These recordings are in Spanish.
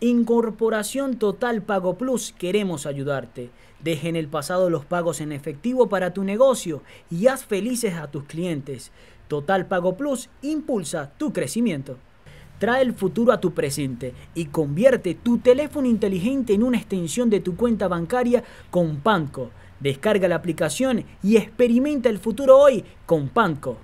Incorporación Total Pago Plus, queremos ayudarte. Deja en el pasado los pagos en efectivo para tu negocio y haz felices a tus clientes. Total Pago Plus impulsa tu crecimiento. Trae el futuro a tu presente y convierte tu teléfono inteligente en una extensión de tu cuenta bancaria con Panco. Descarga la aplicación y experimenta el futuro hoy con Panco.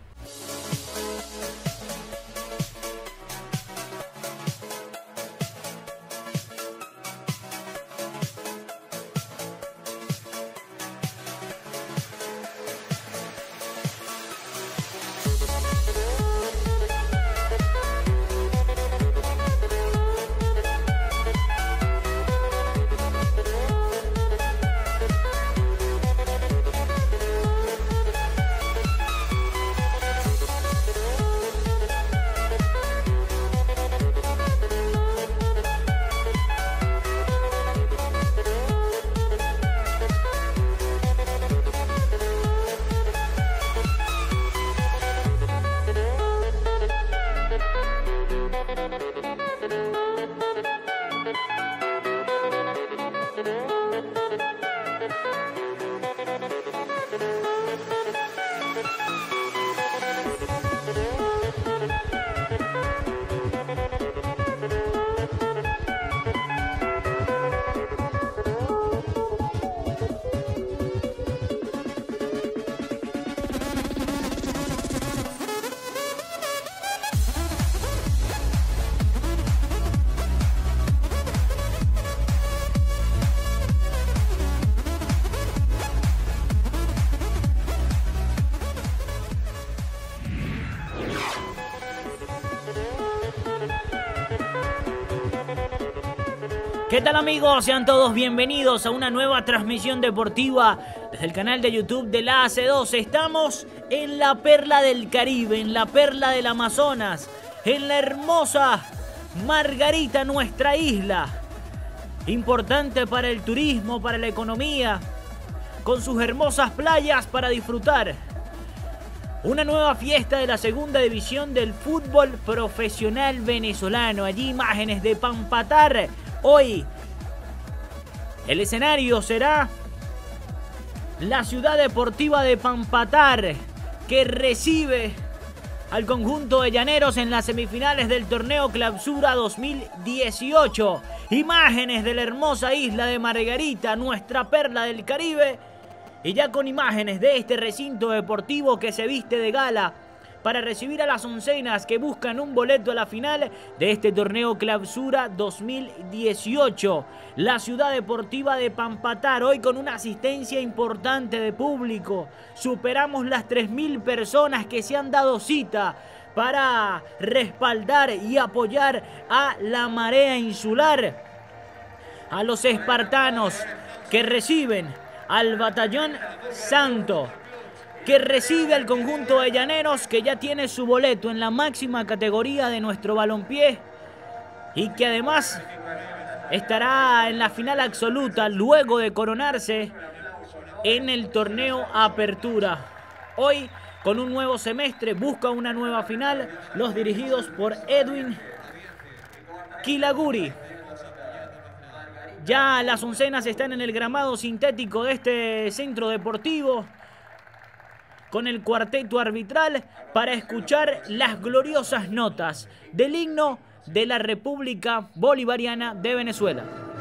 Tal amigos? Sean todos bienvenidos a una nueva transmisión deportiva desde el canal de YouTube de la AC2. Estamos en la perla del Caribe, en la perla del Amazonas, en la hermosa Margarita, nuestra isla. Importante para el turismo, para la economía, con sus hermosas playas para disfrutar. Una nueva fiesta de la segunda división del fútbol profesional venezolano. Allí imágenes de Pampatar Hoy el escenario será la ciudad deportiva de Pampatar que recibe al conjunto de Llaneros en las semifinales del torneo Clausura 2018. Imágenes de la hermosa isla de Margarita, nuestra perla del Caribe. Y ya con imágenes de este recinto deportivo que se viste de gala para recibir a las oncenas que buscan un boleto a la final de este torneo Clausura 2018. La ciudad deportiva de Pampatar, hoy con una asistencia importante de público. Superamos las 3.000 personas que se han dado cita para respaldar y apoyar a la marea insular, a los espartanos que reciben al batallón santo que recibe al conjunto de Llaneros que ya tiene su boleto en la máxima categoría de nuestro balompié y que además estará en la final absoluta luego de coronarse en el torneo Apertura. Hoy, con un nuevo semestre, busca una nueva final los dirigidos por Edwin Kilaguri. Ya las oncenas están en el gramado sintético de este centro deportivo con el cuarteto arbitral para escuchar las gloriosas notas del himno de la República Bolivariana de Venezuela.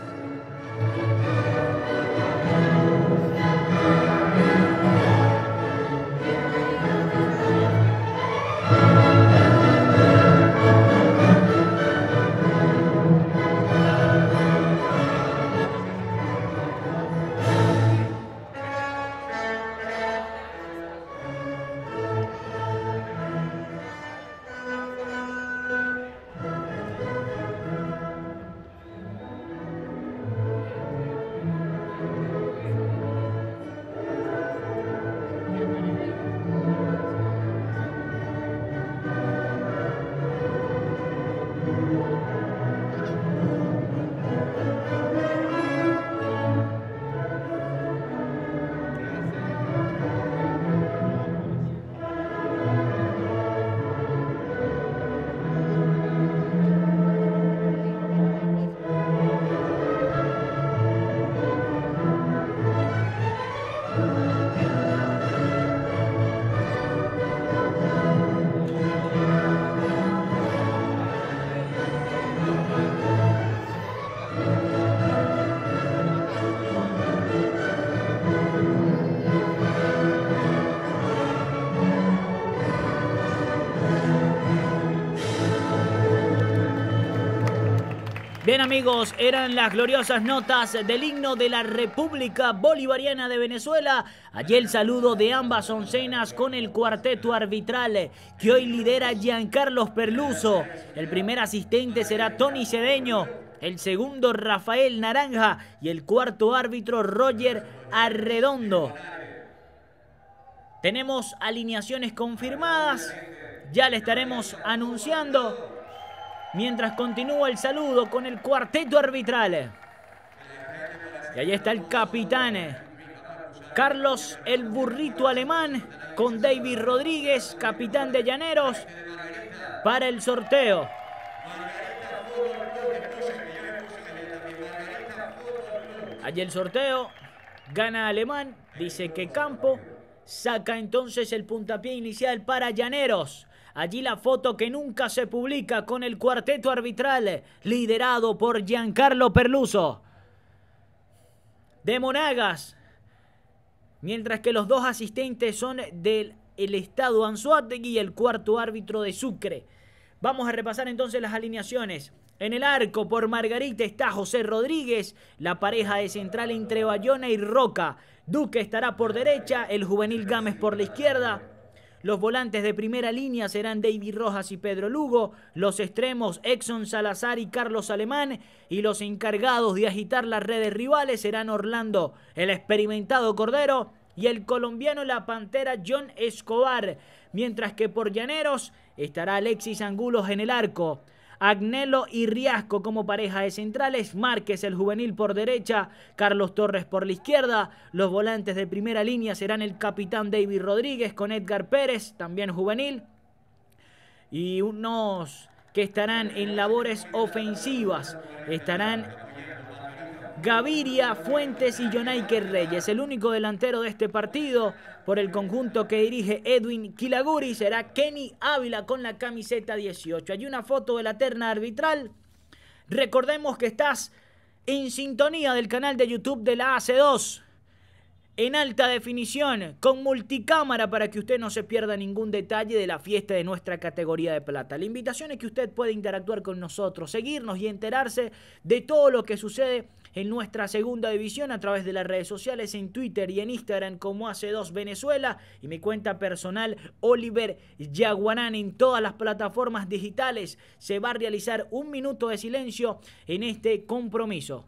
Bien amigos, eran las gloriosas notas del himno de la República Bolivariana de Venezuela. Allí el saludo de ambas oncenas con el cuarteto arbitral que hoy lidera Giancarlos Perluso. El primer asistente será Tony Cedeño, el segundo Rafael Naranja y el cuarto árbitro Roger Arredondo. Tenemos alineaciones confirmadas, ya le estaremos anunciando mientras continúa el saludo con el cuarteto arbitral. Y ahí está el capitán Carlos el burrito alemán con David Rodríguez, capitán de Llaneros, para el sorteo. Allí el sorteo, gana alemán, dice que Campo saca entonces el puntapié inicial para Llaneros. Allí la foto que nunca se publica con el cuarteto arbitral liderado por Giancarlo Perluso. De Monagas. Mientras que los dos asistentes son del el estado Anzuategui y el cuarto árbitro de Sucre. Vamos a repasar entonces las alineaciones. En el arco por Margarita está José Rodríguez, la pareja de central entre Bayona y Roca. Duque estará por derecha, el juvenil Gámez por la izquierda. Los volantes de primera línea serán David Rojas y Pedro Lugo, los extremos Exxon Salazar y Carlos Alemán, y los encargados de agitar las redes rivales serán Orlando, el experimentado Cordero, y el colombiano La Pantera John Escobar, mientras que por Llaneros estará Alexis Angulos en el arco. Agnelo y Riasco como pareja de centrales, Márquez el juvenil por derecha, Carlos Torres por la izquierda, los volantes de primera línea serán el capitán David Rodríguez con Edgar Pérez, también juvenil, y unos que estarán en labores ofensivas, estarán Gaviria, Fuentes y Jonaique Reyes. El único delantero de este partido por el conjunto que dirige Edwin Kilaguri será Kenny Ávila con la camiseta 18. Hay una foto de la terna arbitral. Recordemos que estás en sintonía del canal de YouTube de la AC2 en alta definición, con multicámara para que usted no se pierda ningún detalle de la fiesta de nuestra categoría de plata. La invitación es que usted pueda interactuar con nosotros, seguirnos y enterarse de todo lo que sucede en nuestra segunda división a través de las redes sociales en Twitter y en Instagram como hace 2 Venezuela y mi cuenta personal Oliver Yaguarán en todas las plataformas digitales. Se va a realizar un minuto de silencio en este compromiso.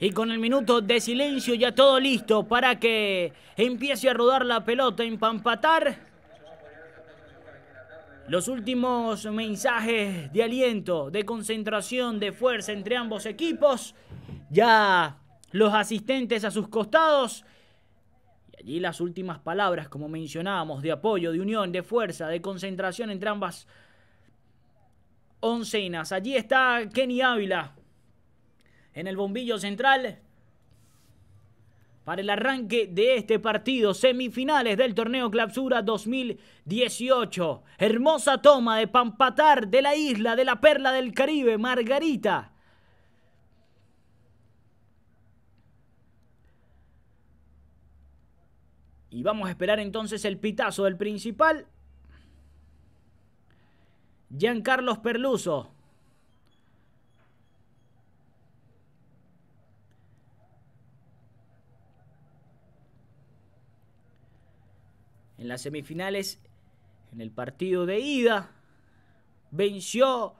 Y con el minuto de silencio ya todo listo para que empiece a rodar la pelota en Pampatar. Los últimos mensajes de aliento, de concentración, de fuerza entre ambos equipos. Ya los asistentes a sus costados. Y allí las últimas palabras, como mencionábamos, de apoyo, de unión, de fuerza, de concentración entre ambas oncenas. Allí está Kenny Ávila, en el bombillo central para el arranque de este partido, semifinales del torneo Clausura 2018. Hermosa toma de Pampatar de la isla de la Perla del Caribe, Margarita. Y vamos a esperar entonces el pitazo del principal. Giancarlos Perluso. En las semifinales, en el partido de ida, venció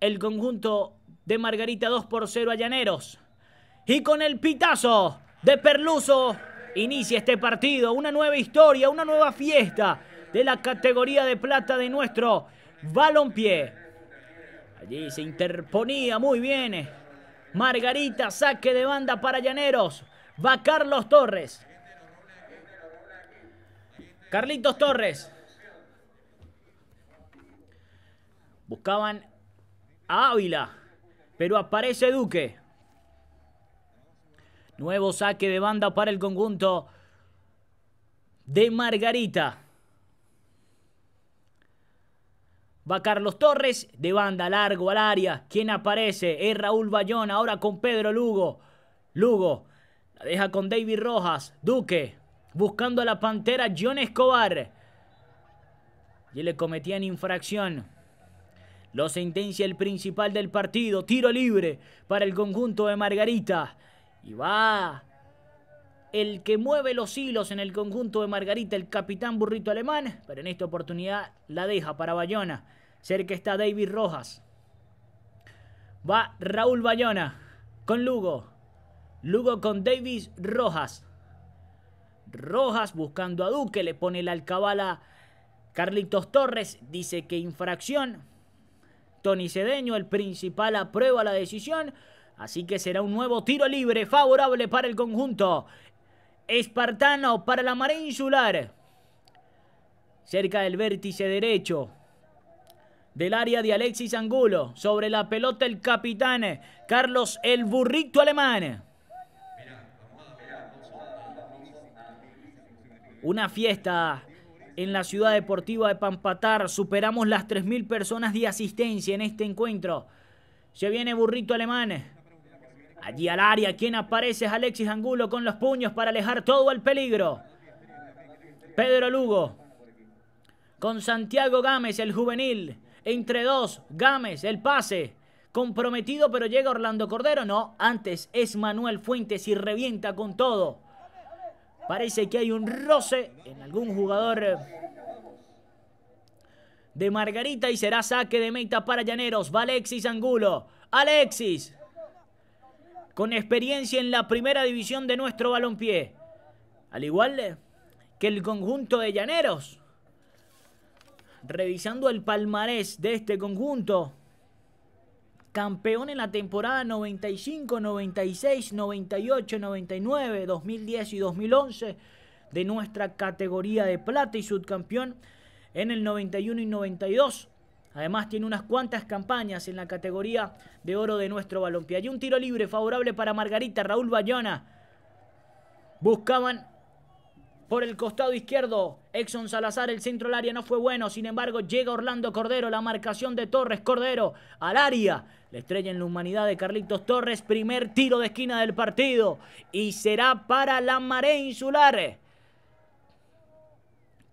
el conjunto de Margarita 2 por 0 a Llaneros. Y con el pitazo de Perluso inicia este partido, una nueva historia, una nueva fiesta de la categoría de plata de nuestro balompié. Allí se interponía muy bien. Margarita, saque de banda para Llaneros. Va Carlos Torres. Carlitos Torres. Buscaban a Ávila, pero aparece Duque. Nuevo saque de banda para el conjunto de Margarita. Va Carlos Torres de banda largo al área. ¿Quién aparece? Es Raúl Bayón ahora con Pedro Lugo. Lugo la deja con David Rojas. Duque buscando a la pantera John Escobar. Y le cometían infracción. Lo sentencia el principal del partido. Tiro libre para el conjunto de Margarita. Y va el que mueve los hilos en el conjunto de Margarita, el capitán burrito alemán. Pero en esta oportunidad la deja para Bayona. Cerca está David Rojas. Va Raúl Bayona con Lugo. Lugo con Davis Rojas. Rojas buscando a Duque, le pone la alcabala Carlitos Torres, dice que infracción. Tony Cedeño, el principal, aprueba la decisión. Así que será un nuevo tiro libre favorable para el conjunto. Espartano para la marea insular. Cerca del vértice derecho del área de Alexis Angulo. Sobre la pelota el capitán Carlos el burrito alemán. Una fiesta en la ciudad deportiva de Pampatar. Superamos las 3.000 personas de asistencia en este encuentro. Se viene burrito alemán. Allí al área, quien aparece es Alexis Angulo con los puños para alejar todo el peligro. Pedro Lugo. Con Santiago Gámez, el juvenil. Entre dos, Gámez, el pase. Comprometido, pero llega Orlando Cordero. No, antes es Manuel Fuentes y revienta con todo. Parece que hay un roce en algún jugador de Margarita y será saque de meta para Llaneros. Va Alexis Angulo. Alexis con experiencia en la primera división de nuestro balompié. Al igual que el conjunto de Llaneros. Revisando el palmarés de este conjunto. Campeón en la temporada 95, 96, 98, 99, 2010 y 2011 de nuestra categoría de plata y subcampeón en el 91 y 92. Además tiene unas cuantas campañas en la categoría de oro de nuestro balompié. Hay un tiro libre favorable para Margarita, Raúl Bayona. Buscaban por el costado izquierdo, Exxon Salazar, el centro del área no fue bueno. Sin embargo, llega Orlando Cordero, la marcación de Torres Cordero al área. La estrella en la humanidad de Carlitos Torres, primer tiro de esquina del partido. Y será para la marea insular.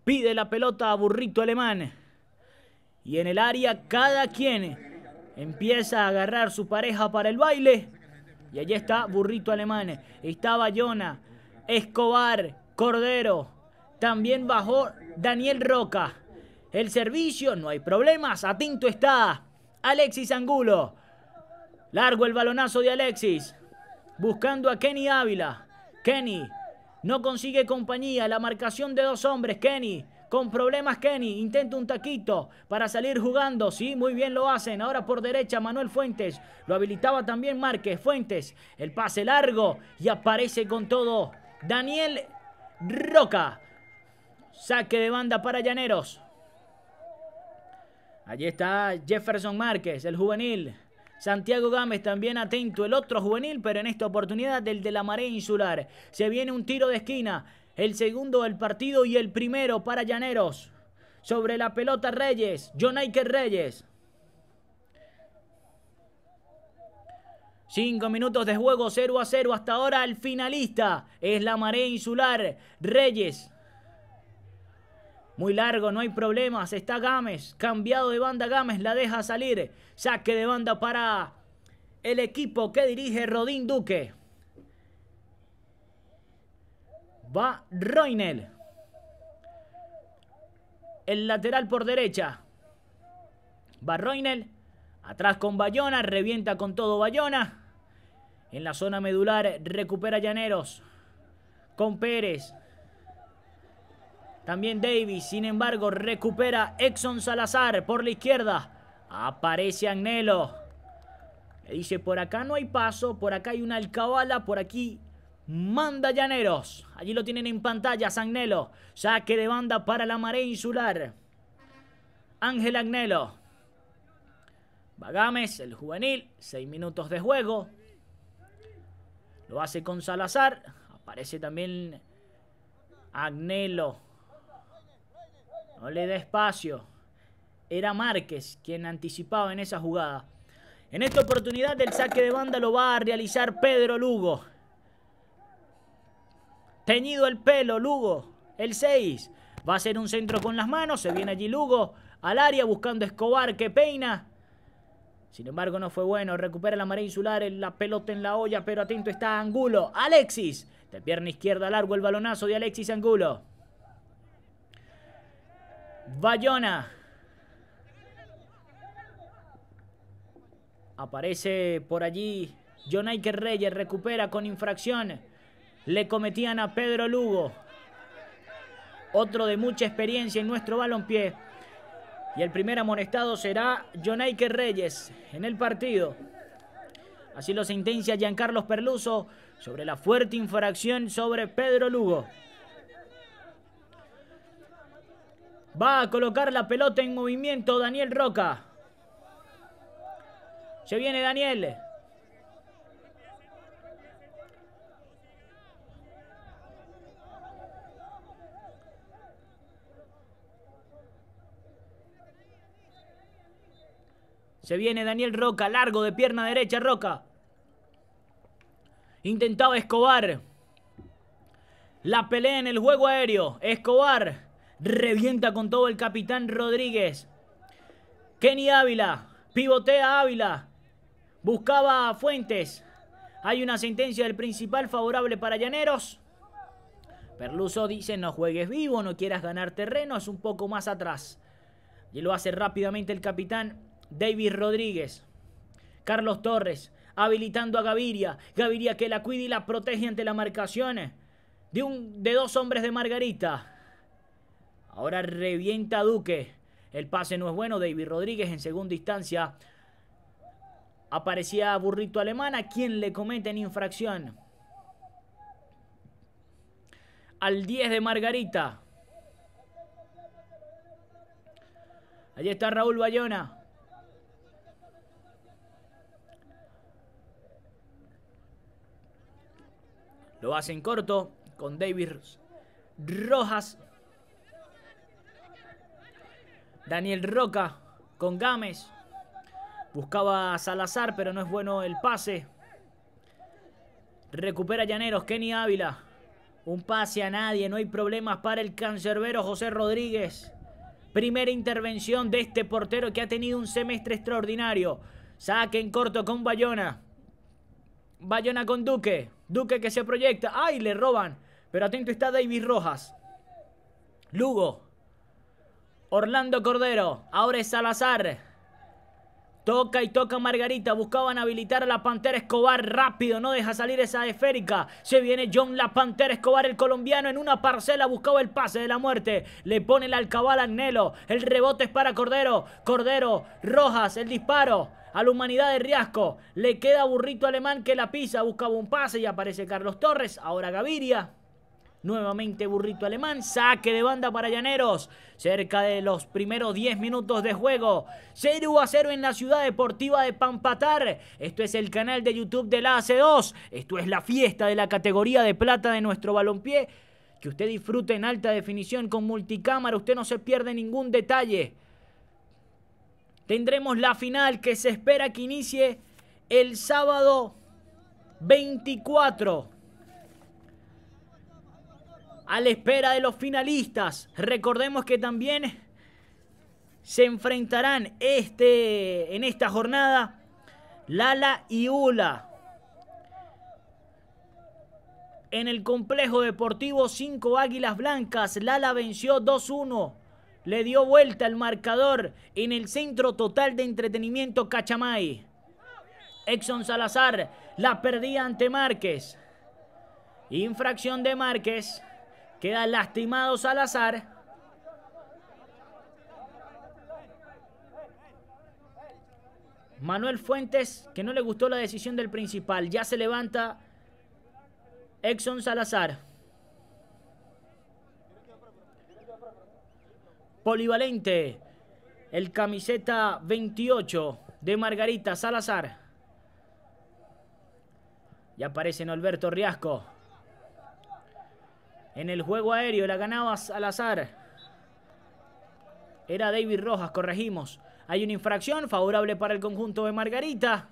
Pide la pelota a Burrito Alemán. Y en el área cada quien empieza a agarrar su pareja para el baile. Y allí está Burrito Alemán. Está Bayona, Escobar, Cordero. También bajó Daniel Roca. El servicio, no hay problemas. Atento está Alexis Angulo. Largo el balonazo de Alexis. Buscando a Kenny Ávila. Kenny no consigue compañía. La marcación de dos hombres. Kenny con problemas Kenny, intenta un taquito para salir jugando, sí, muy bien lo hacen. Ahora por derecha Manuel Fuentes, lo habilitaba también Márquez, Fuentes, el pase largo y aparece con todo Daniel Roca. Saque de banda para Llaneros. Allí está Jefferson Márquez, el juvenil. Santiago Gámez también atento, el otro juvenil, pero en esta oportunidad del de la marea insular. Se viene un tiro de esquina el segundo del partido y el primero para Llaneros. Sobre la pelota Reyes, John Reyes. Cinco minutos de juego, 0 a 0. Hasta ahora el finalista es la marea insular. Reyes. Muy largo, no hay problemas. Está Gámez. Cambiado de banda Gámez. La deja salir. Saque de banda para el equipo que dirige Rodín Duque. Va Roinel. El lateral por derecha. Va Roinel. Atrás con Bayona, revienta con todo Bayona. En la zona medular recupera Llaneros. Con Pérez. También Davis, sin embargo, recupera Exxon Salazar por la izquierda. Aparece Agnelo. Le dice, por acá no hay paso, por acá hay una alcabala, por aquí manda Llaneros. Allí lo tienen en pantalla, Agnelo. Saque de banda para la marea insular. Ángel Agnelo. Bagames, el juvenil, seis minutos de juego. Lo hace con Salazar. Aparece también Agnelo. No le dé espacio. Era Márquez quien anticipaba en esa jugada. En esta oportunidad el saque de banda lo va a realizar Pedro Lugo. Teñido el pelo, Lugo. El 6. Va a ser un centro con las manos. Se viene allí Lugo al área buscando Escobar que peina. Sin embargo, no fue bueno. Recupera la marea insular, la pelota en la olla, pero atento está Angulo. Alexis. De pierna izquierda largo el balonazo de Alexis Angulo. Bayona. Aparece por allí Jonaique Reyes. Recupera con infracción. Le cometían a Pedro Lugo. Otro de mucha experiencia en nuestro balompié. Y el primer amonestado será Jonaique Reyes en el partido. Así lo sentencia Giancarlos Perluso sobre la fuerte infracción sobre Pedro Lugo. Va a colocar la pelota en movimiento Daniel Roca. Se viene Daniel. Se viene Daniel Roca, largo de pierna derecha, Roca. Intentaba Escobar. La pelea en el juego aéreo. Escobar revienta con todo el capitán Rodríguez. Kenny Ávila, pivotea Ávila. Buscaba a Fuentes. Hay una sentencia del principal favorable para Llaneros. Perluso dice no juegues vivo, no quieras ganar terreno, es un poco más atrás. Y lo hace rápidamente el capitán David Rodríguez. Carlos Torres habilitando a Gaviria. Gaviria que la cuida y la protege ante la marcación de, un, de dos hombres de Margarita. Ahora revienta Duque. El pase no es bueno. David Rodríguez en segunda instancia. Aparecía Burrito Alemán. ¿A quien le cometen infracción? Al 10 de Margarita. Allí está Raúl Bayona. Lo hace en corto con David Rojas. Daniel Roca con Gámez. Buscaba a Salazar, pero no es bueno el pase. Recupera Llaneros, Kenny Ávila. Un pase a nadie, no hay problemas para el cancerbero José Rodríguez. Primera intervención de este portero que ha tenido un semestre extraordinario. Saque en corto con Bayona. Bayona con Duque. Duque que se proyecta. ¡Ay! Le roban. Pero atento está David Rojas. Lugo. Orlando Cordero. Ahora es Salazar. Toca y toca Margarita. Buscaban habilitar a la Pantera Escobar rápido. No deja salir esa esférica. Se viene John la Pantera Escobar, el colombiano, en una parcela. Buscaba el pase de la muerte. Le pone la alcabala a Nelo. El rebote es para Cordero. Cordero. Rojas. El disparo a la humanidad de Riasco. Le queda burrito alemán que la pisa, buscaba un pase y aparece Carlos Torres. Ahora Gaviria. Nuevamente burrito alemán, saque de banda para Llaneros, cerca de los primeros 10 minutos de juego. 0 a 0 en la ciudad deportiva de Pampatar. Esto es el canal de YouTube de la AC2. Esto es la fiesta de la categoría de plata de nuestro balompié. Que usted disfrute en alta definición con multicámara, usted no se pierde ningún detalle. Tendremos la final que se espera que inicie el sábado 24. A la espera de los finalistas. Recordemos que también se enfrentarán este, en esta jornada Lala y Ula. En el complejo deportivo 5 Águilas Blancas, Lala venció 2-1 le dio vuelta al marcador en el centro total de entretenimiento Cachamay. Exxon Salazar la perdía ante Márquez. Infracción de Márquez. Queda lastimado Salazar. Manuel Fuentes, que no le gustó la decisión del principal, ya se levanta Exxon Salazar. Polivalente, el camiseta 28 de Margarita Salazar. Ya aparece Alberto Riasco. En el juego aéreo la ganaba Salazar. Era David Rojas, corregimos. Hay una infracción favorable para el conjunto de Margarita.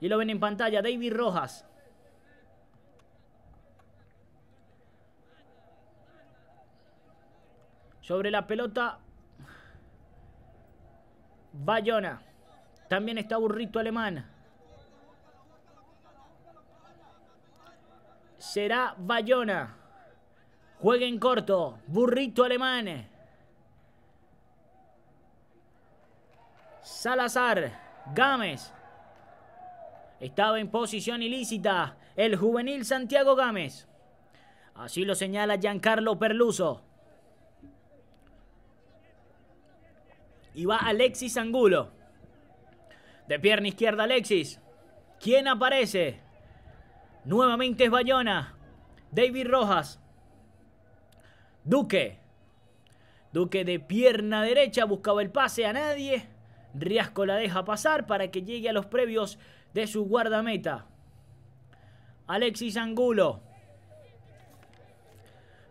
Y lo ven en pantalla, David Rojas. Sobre la pelota, Bayona. También está Burrito Alemán. Será Bayona. Juega en corto. Burrito Alemán. Salazar, Gámez. Estaba en posición ilícita el juvenil Santiago Gámez. Así lo señala Giancarlo Perluso. Y va Alexis Angulo. De pierna izquierda Alexis. ¿Quién aparece? Nuevamente es Bayona. David Rojas. Duque. Duque de pierna derecha buscaba el pase a nadie. Riasco la deja pasar para que llegue a los previos de su guardameta. Alexis Angulo.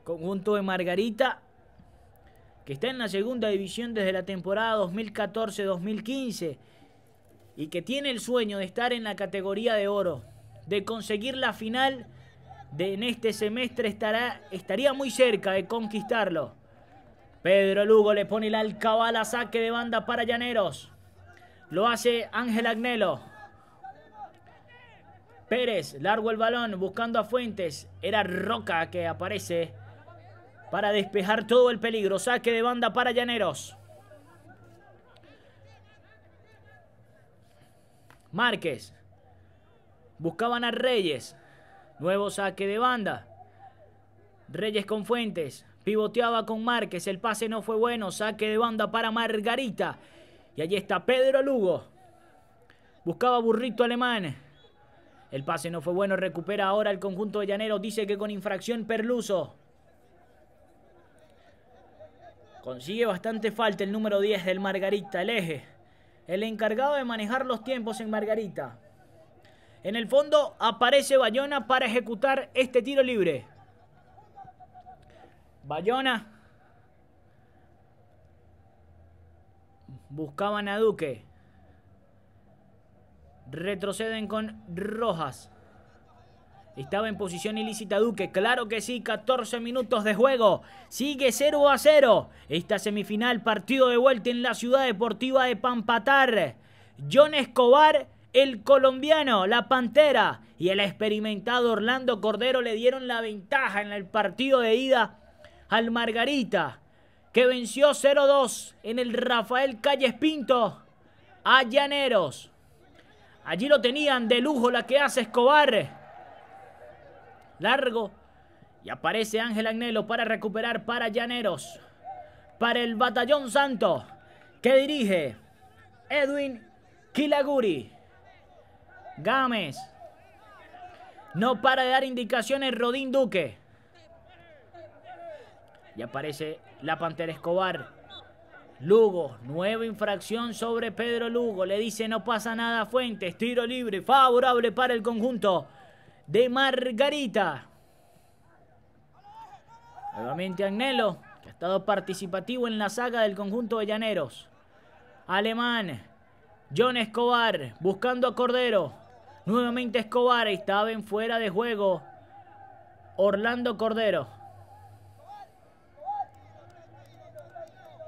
Conjunto de Margarita, que está en la segunda división desde la temporada 2014-2015 y que tiene el sueño de estar en la categoría de oro, de conseguir la final de en este semestre estará, estaría muy cerca de conquistarlo. Pedro Lugo le pone el alcabala saque de banda para Llaneros. Lo hace Ángel Agnelo. Pérez, largo el balón, buscando a Fuentes. Era Roca que aparece para despejar todo el peligro. Saque de banda para Llaneros. Márquez. Buscaban a Reyes. Nuevo saque de banda. Reyes con Fuentes. Pivoteaba con Márquez. El pase no fue bueno. Saque de banda para Margarita. Y allí está Pedro Lugo. Buscaba burrito alemán. El pase no fue bueno. Recupera ahora el conjunto de Llaneros. Dice que con infracción Perluso. Consigue bastante falta el número 10 del Margarita, el eje. El encargado de manejar los tiempos en Margarita. En el fondo aparece Bayona para ejecutar este tiro libre. Bayona. Buscaban a Duque. Retroceden con Rojas. Estaba en posición ilícita Duque. Claro que sí, 14 minutos de juego. Sigue 0 a 0. Esta semifinal, partido de vuelta en la ciudad deportiva de Pampatar. John Escobar, el colombiano, la Pantera y el experimentado Orlando Cordero le dieron la ventaja en el partido de ida al Margarita, que venció 0-2 en el Rafael Calles Pinto a Llaneros. Allí lo tenían de lujo la que hace Escobar largo. Y aparece Ángel Agnelo para recuperar para Llaneros. Para el Batallón Santo. Que dirige Edwin Kilaguri. Gámez. No para de dar indicaciones Rodín Duque. Y aparece la Pantera Escobar. Lugo, nueva infracción sobre Pedro Lugo. Le dice no pasa nada Fuentes. Tiro libre, favorable para el conjunto de Margarita. Nuevamente Agnelo, que ha estado participativo en la saga del conjunto de Llaneros. Alemán, John Escobar, buscando a Cordero. Nuevamente Escobar, estaba en fuera de juego. Orlando Cordero.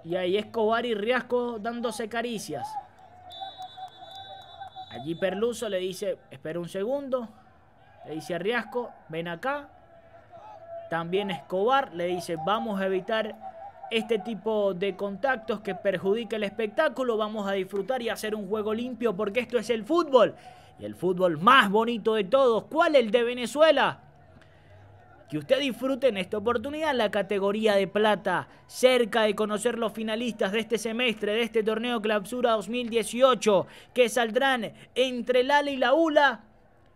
Y ahí Escobar y Riasco dándose caricias. Allí Perluso le dice, espera un segundo. Le dice a Riasco, ven acá. También Escobar le dice, vamos a evitar este tipo de contactos que perjudica el espectáculo. Vamos a disfrutar y hacer un juego limpio porque esto es el fútbol. Y el fútbol más bonito de todos. ¿Cuál? El de Venezuela. Que usted disfrute en esta oportunidad la categoría de plata, cerca de conocer los finalistas de este semestre, de este torneo Clausura 2018, que saldrán entre el ALA y la ULA,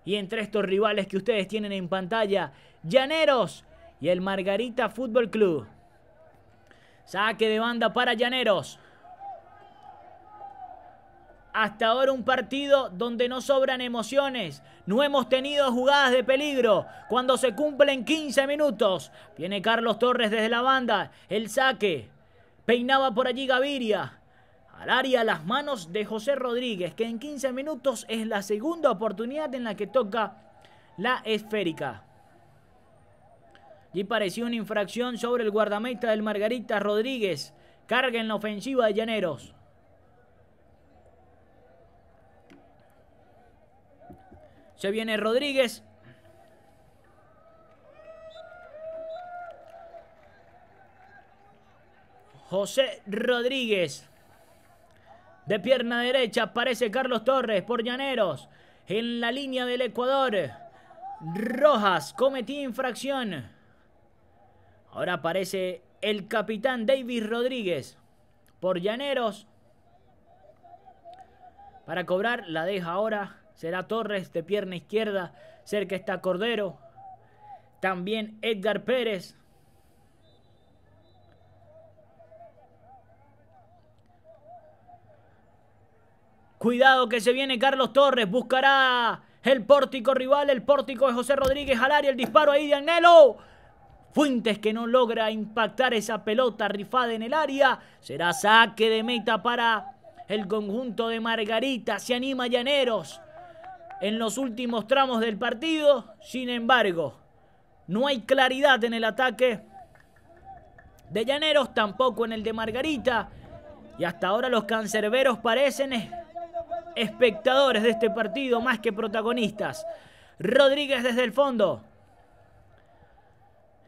y entre estos rivales que ustedes tienen en pantalla, Llaneros y el Margarita Fútbol Club. Saque de banda para Llaneros. Hasta ahora un partido donde no sobran emociones. No hemos tenido jugadas de peligro. Cuando se cumplen 15 minutos. Viene Carlos Torres desde la banda. El saque. Peinaba por allí Gaviria. Al área las manos de José Rodríguez. Que en 15 minutos es la segunda oportunidad en la que toca la esférica. Y pareció una infracción sobre el guardameta del Margarita Rodríguez. Carga en la ofensiva de Llaneros. Se viene Rodríguez. José Rodríguez. De pierna derecha aparece Carlos Torres por Llaneros. En la línea del Ecuador. Rojas cometía infracción. Ahora aparece el capitán David Rodríguez por Llaneros. Para cobrar la deja ahora será Torres de pierna izquierda. Cerca está Cordero. También Edgar Pérez. Cuidado que se viene Carlos Torres. Buscará el pórtico rival. El pórtico de José Rodríguez al área. El disparo ahí de Anelo. Fuentes que no logra impactar esa pelota rifada en el área. Será saque de meta para el conjunto de Margarita. Se anima Llaneros en los últimos tramos del partido. Sin embargo, no hay claridad en el ataque de Llaneros, tampoco en el de Margarita. Y hasta ahora los cancerberos parecen espectadores de este partido más que protagonistas. Rodríguez desde el fondo.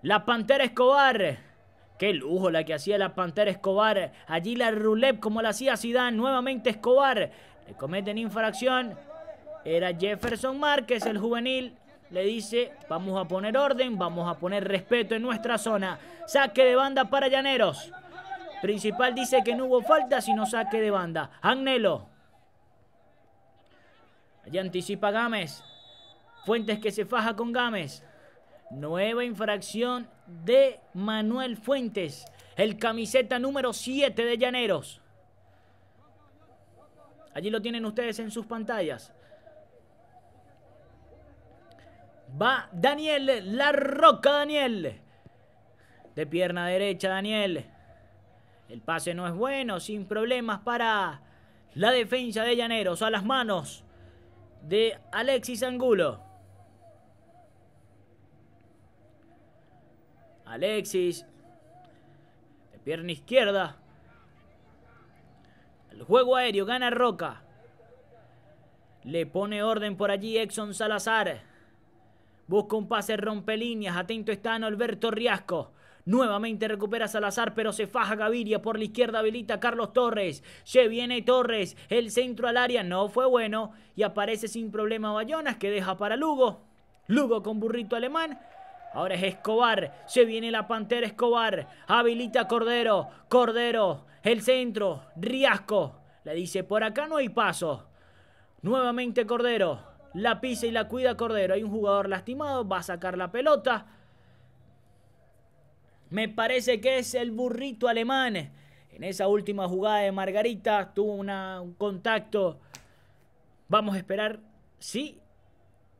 La Pantera Escobar. Qué lujo la que hacía la Pantera Escobar. Allí la roulette como la hacía Zidane. Nuevamente Escobar. Le cometen infracción. Era Jefferson Márquez, el juvenil. Le dice, vamos a poner orden, vamos a poner respeto en nuestra zona. Saque de banda para Llaneros. Principal dice que no hubo falta, sino saque de banda. Agnelo. Allí anticipa Gámez. Fuentes que se faja con Gámez. Nueva infracción de Manuel Fuentes. El camiseta número 7 de Llaneros. Allí lo tienen ustedes en sus pantallas. Va Daniel, la roca Daniel. De pierna derecha Daniel. El pase no es bueno, sin problemas para la defensa de Llaneros. A las manos de Alexis Angulo. Alexis. De pierna izquierda. El juego aéreo gana Roca. Le pone orden por allí Exxon Salazar. Busca un pase rompe líneas. Atento está Alberto Riasco. Nuevamente recupera Salazar, pero se faja Gaviria. Por la izquierda habilita Carlos Torres. Se viene Torres. El centro al área no fue bueno. Y aparece sin problema Bayonas que deja para Lugo. Lugo con burrito alemán. Ahora es Escobar. Se viene la Pantera Escobar. Habilita Cordero. Cordero. El centro. Riasco. Le dice, por acá no hay paso. Nuevamente Cordero. La pisa y la cuida Cordero. Hay un jugador lastimado. Va a sacar la pelota. Me parece que es el burrito alemán. En esa última jugada de Margarita tuvo un contacto. Vamos a esperar. Sí,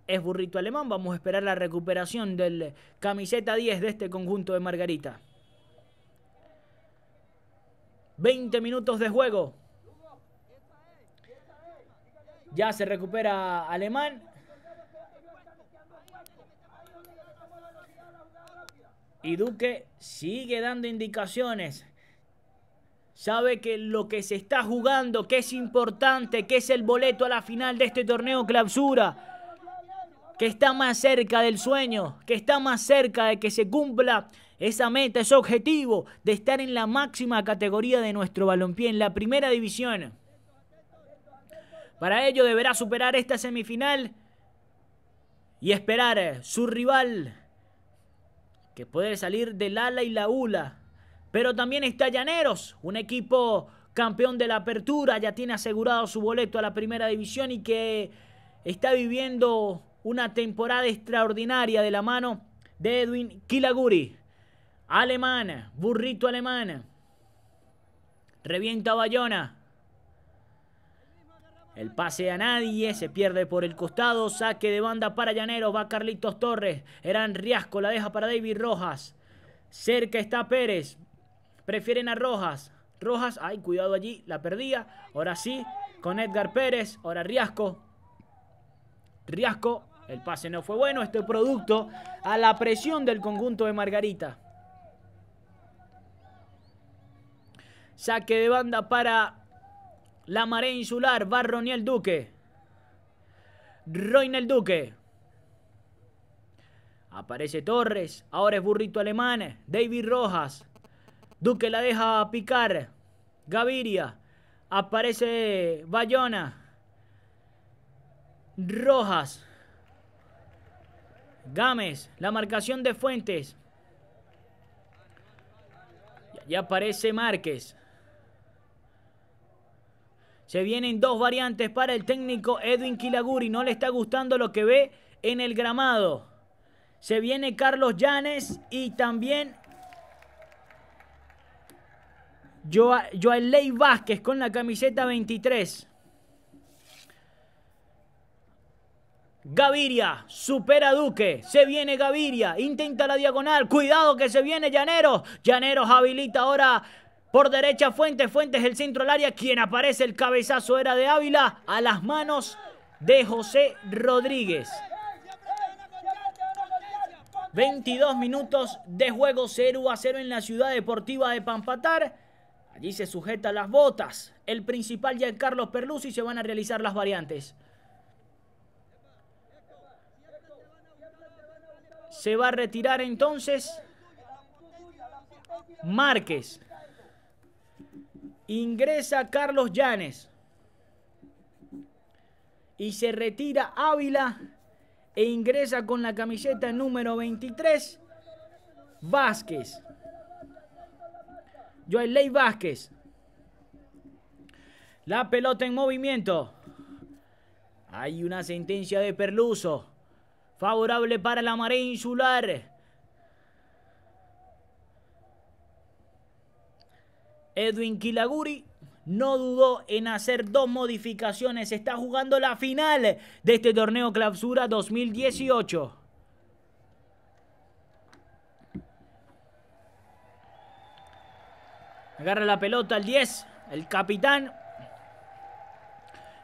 es burrito alemán. Vamos a esperar la recuperación del camiseta 10 de este conjunto de Margarita. 20 minutos de juego. Ya se recupera Alemán. Y Duque sigue dando indicaciones. Sabe que lo que se está jugando, que es importante, que es el boleto a la final de este torneo clausura, que está más cerca del sueño, que está más cerca de que se cumpla esa meta, ese objetivo de estar en la máxima categoría de nuestro balompié, en la primera división. Para ello deberá superar esta semifinal y esperar su rival que puede salir del ala y la ula. Pero también está Llaneros, un equipo campeón de la apertura, ya tiene asegurado su boleto a la primera división y que está viviendo una temporada extraordinaria de la mano de Edwin Kilaguri. Alemán, burrito alemán. Revienta Bayona. El pase a nadie, se pierde por el costado, saque de banda para Llaneros, va Carlitos Torres, Eran Riasco, la deja para David Rojas. Cerca está Pérez, prefieren a Rojas. Rojas, ay, cuidado allí, la perdía. Ahora sí, con Edgar Pérez, ahora Riasco. Riasco, el pase no fue bueno, este producto a la presión del conjunto de Margarita. Saque de banda para la marea insular va Roniel Duque. Roinel Duque. Aparece Torres. Ahora es burrito alemán. David Rojas. Duque la deja picar. Gaviria. Aparece Bayona. Rojas. Gámez. La marcación de Fuentes. Y aparece Márquez. Se vienen dos variantes para el técnico Edwin Kilaguri. No le está gustando lo que ve en el gramado. Se viene Carlos Llanes y también Joel Ley Vázquez con la camiseta 23. Gaviria, supera Duque, se viene Gaviria, intenta la diagonal, cuidado que se viene Llaneros, Llaneros habilita ahora por derecha Fuentes, Fuentes el centro del área. Quien aparece el cabezazo era de Ávila a las manos de José Rodríguez. 22 minutos de juego 0 a 0 en la ciudad deportiva de Pampatar. Allí se sujeta las botas. El principal ya es Carlos Perluz y se van a realizar las variantes. Se va a retirar entonces Márquez. Ingresa Carlos Llanes. Y se retira Ávila. E ingresa con la camiseta número 23. Vázquez. Ley Vázquez. La pelota en movimiento. Hay una sentencia de Perluso. Favorable para la marea insular. Edwin Kilaguri no dudó en hacer dos modificaciones. Está jugando la final de este torneo clausura 2018. Agarra la pelota al 10, el capitán.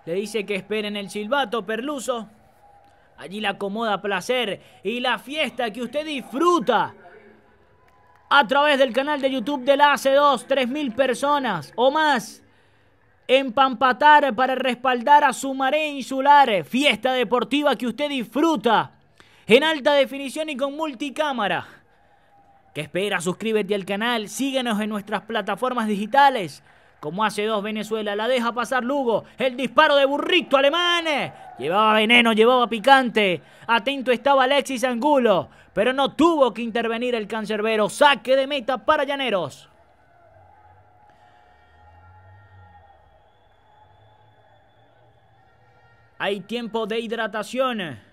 Le dice que esperen el silbato, Perluso. Allí la acomoda placer y la fiesta que usted disfruta a través del canal de YouTube de la AC2, 3.000 personas o más en Pampatar para respaldar a su marea insular, fiesta deportiva que usted disfruta en alta definición y con multicámara. ¿Qué espera? Suscríbete al canal, síguenos en nuestras plataformas digitales. Como hace dos Venezuela, la deja pasar Lugo. El disparo de burrito alemán. Llevaba veneno, llevaba picante. Atento estaba Alexis Angulo. Pero no tuvo que intervenir el cancerbero. Saque de meta para Llaneros. Hay tiempo de hidratación.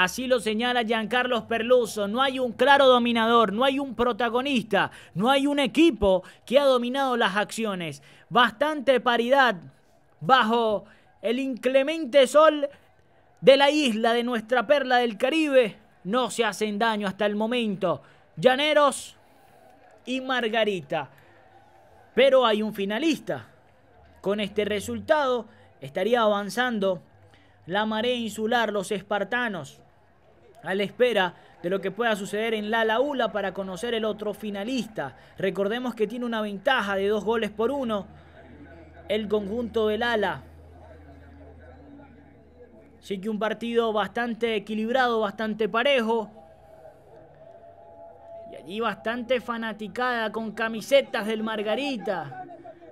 Así lo señala Giancarlo Perluso. No hay un claro dominador, no hay un protagonista, no hay un equipo que ha dominado las acciones. Bastante paridad bajo el inclemente sol de la isla de nuestra perla del Caribe. No se hacen daño hasta el momento. Llaneros y Margarita. Pero hay un finalista. Con este resultado estaría avanzando la marea insular, los espartanos, a la espera de lo que pueda suceder en la Laula para conocer el otro finalista. Recordemos que tiene una ventaja de dos goles por uno el conjunto del Ala. Así que un partido bastante equilibrado, bastante parejo. Y y bastante fanaticada con camisetas del Margarita.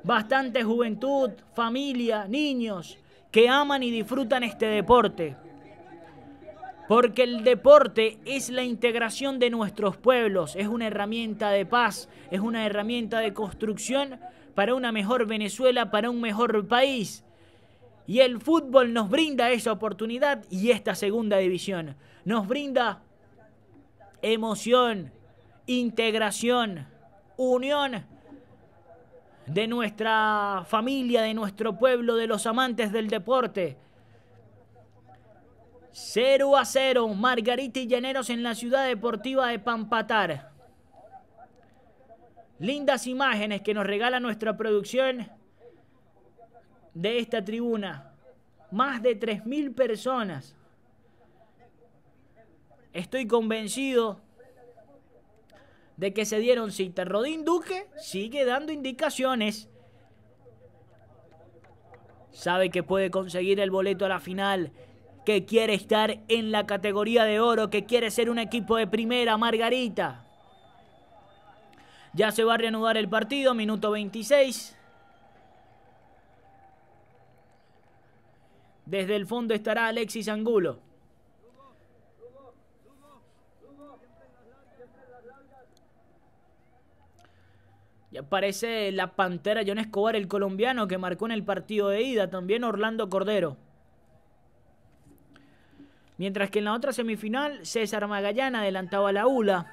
Bastante juventud, familia, niños que aman y disfrutan este deporte. Porque el deporte es la integración de nuestros pueblos, es una herramienta de paz, es una herramienta de construcción para una mejor Venezuela, para un mejor país. Y el fútbol nos brinda esa oportunidad y esta segunda división. Nos brinda emoción, integración, unión de nuestra familia, de nuestro pueblo, de los amantes del deporte. 0 a 0, Margarita y Llaneros en la ciudad deportiva de Pampatar. Lindas imágenes que nos regala nuestra producción de esta tribuna. Más de 3.000 personas. Estoy convencido de que se dieron cita. Rodín Duque sigue dando indicaciones. Sabe que puede conseguir el boleto a la final que quiere estar en la categoría de oro, que quiere ser un equipo de primera, Margarita. Ya se va a reanudar el partido, minuto 26. Desde el fondo estará Alexis Angulo. Y aparece la pantera John Escobar, el colombiano que marcó en el partido de ida. También Orlando Cordero. Mientras que en la otra semifinal, César Magallán adelantaba la ULA.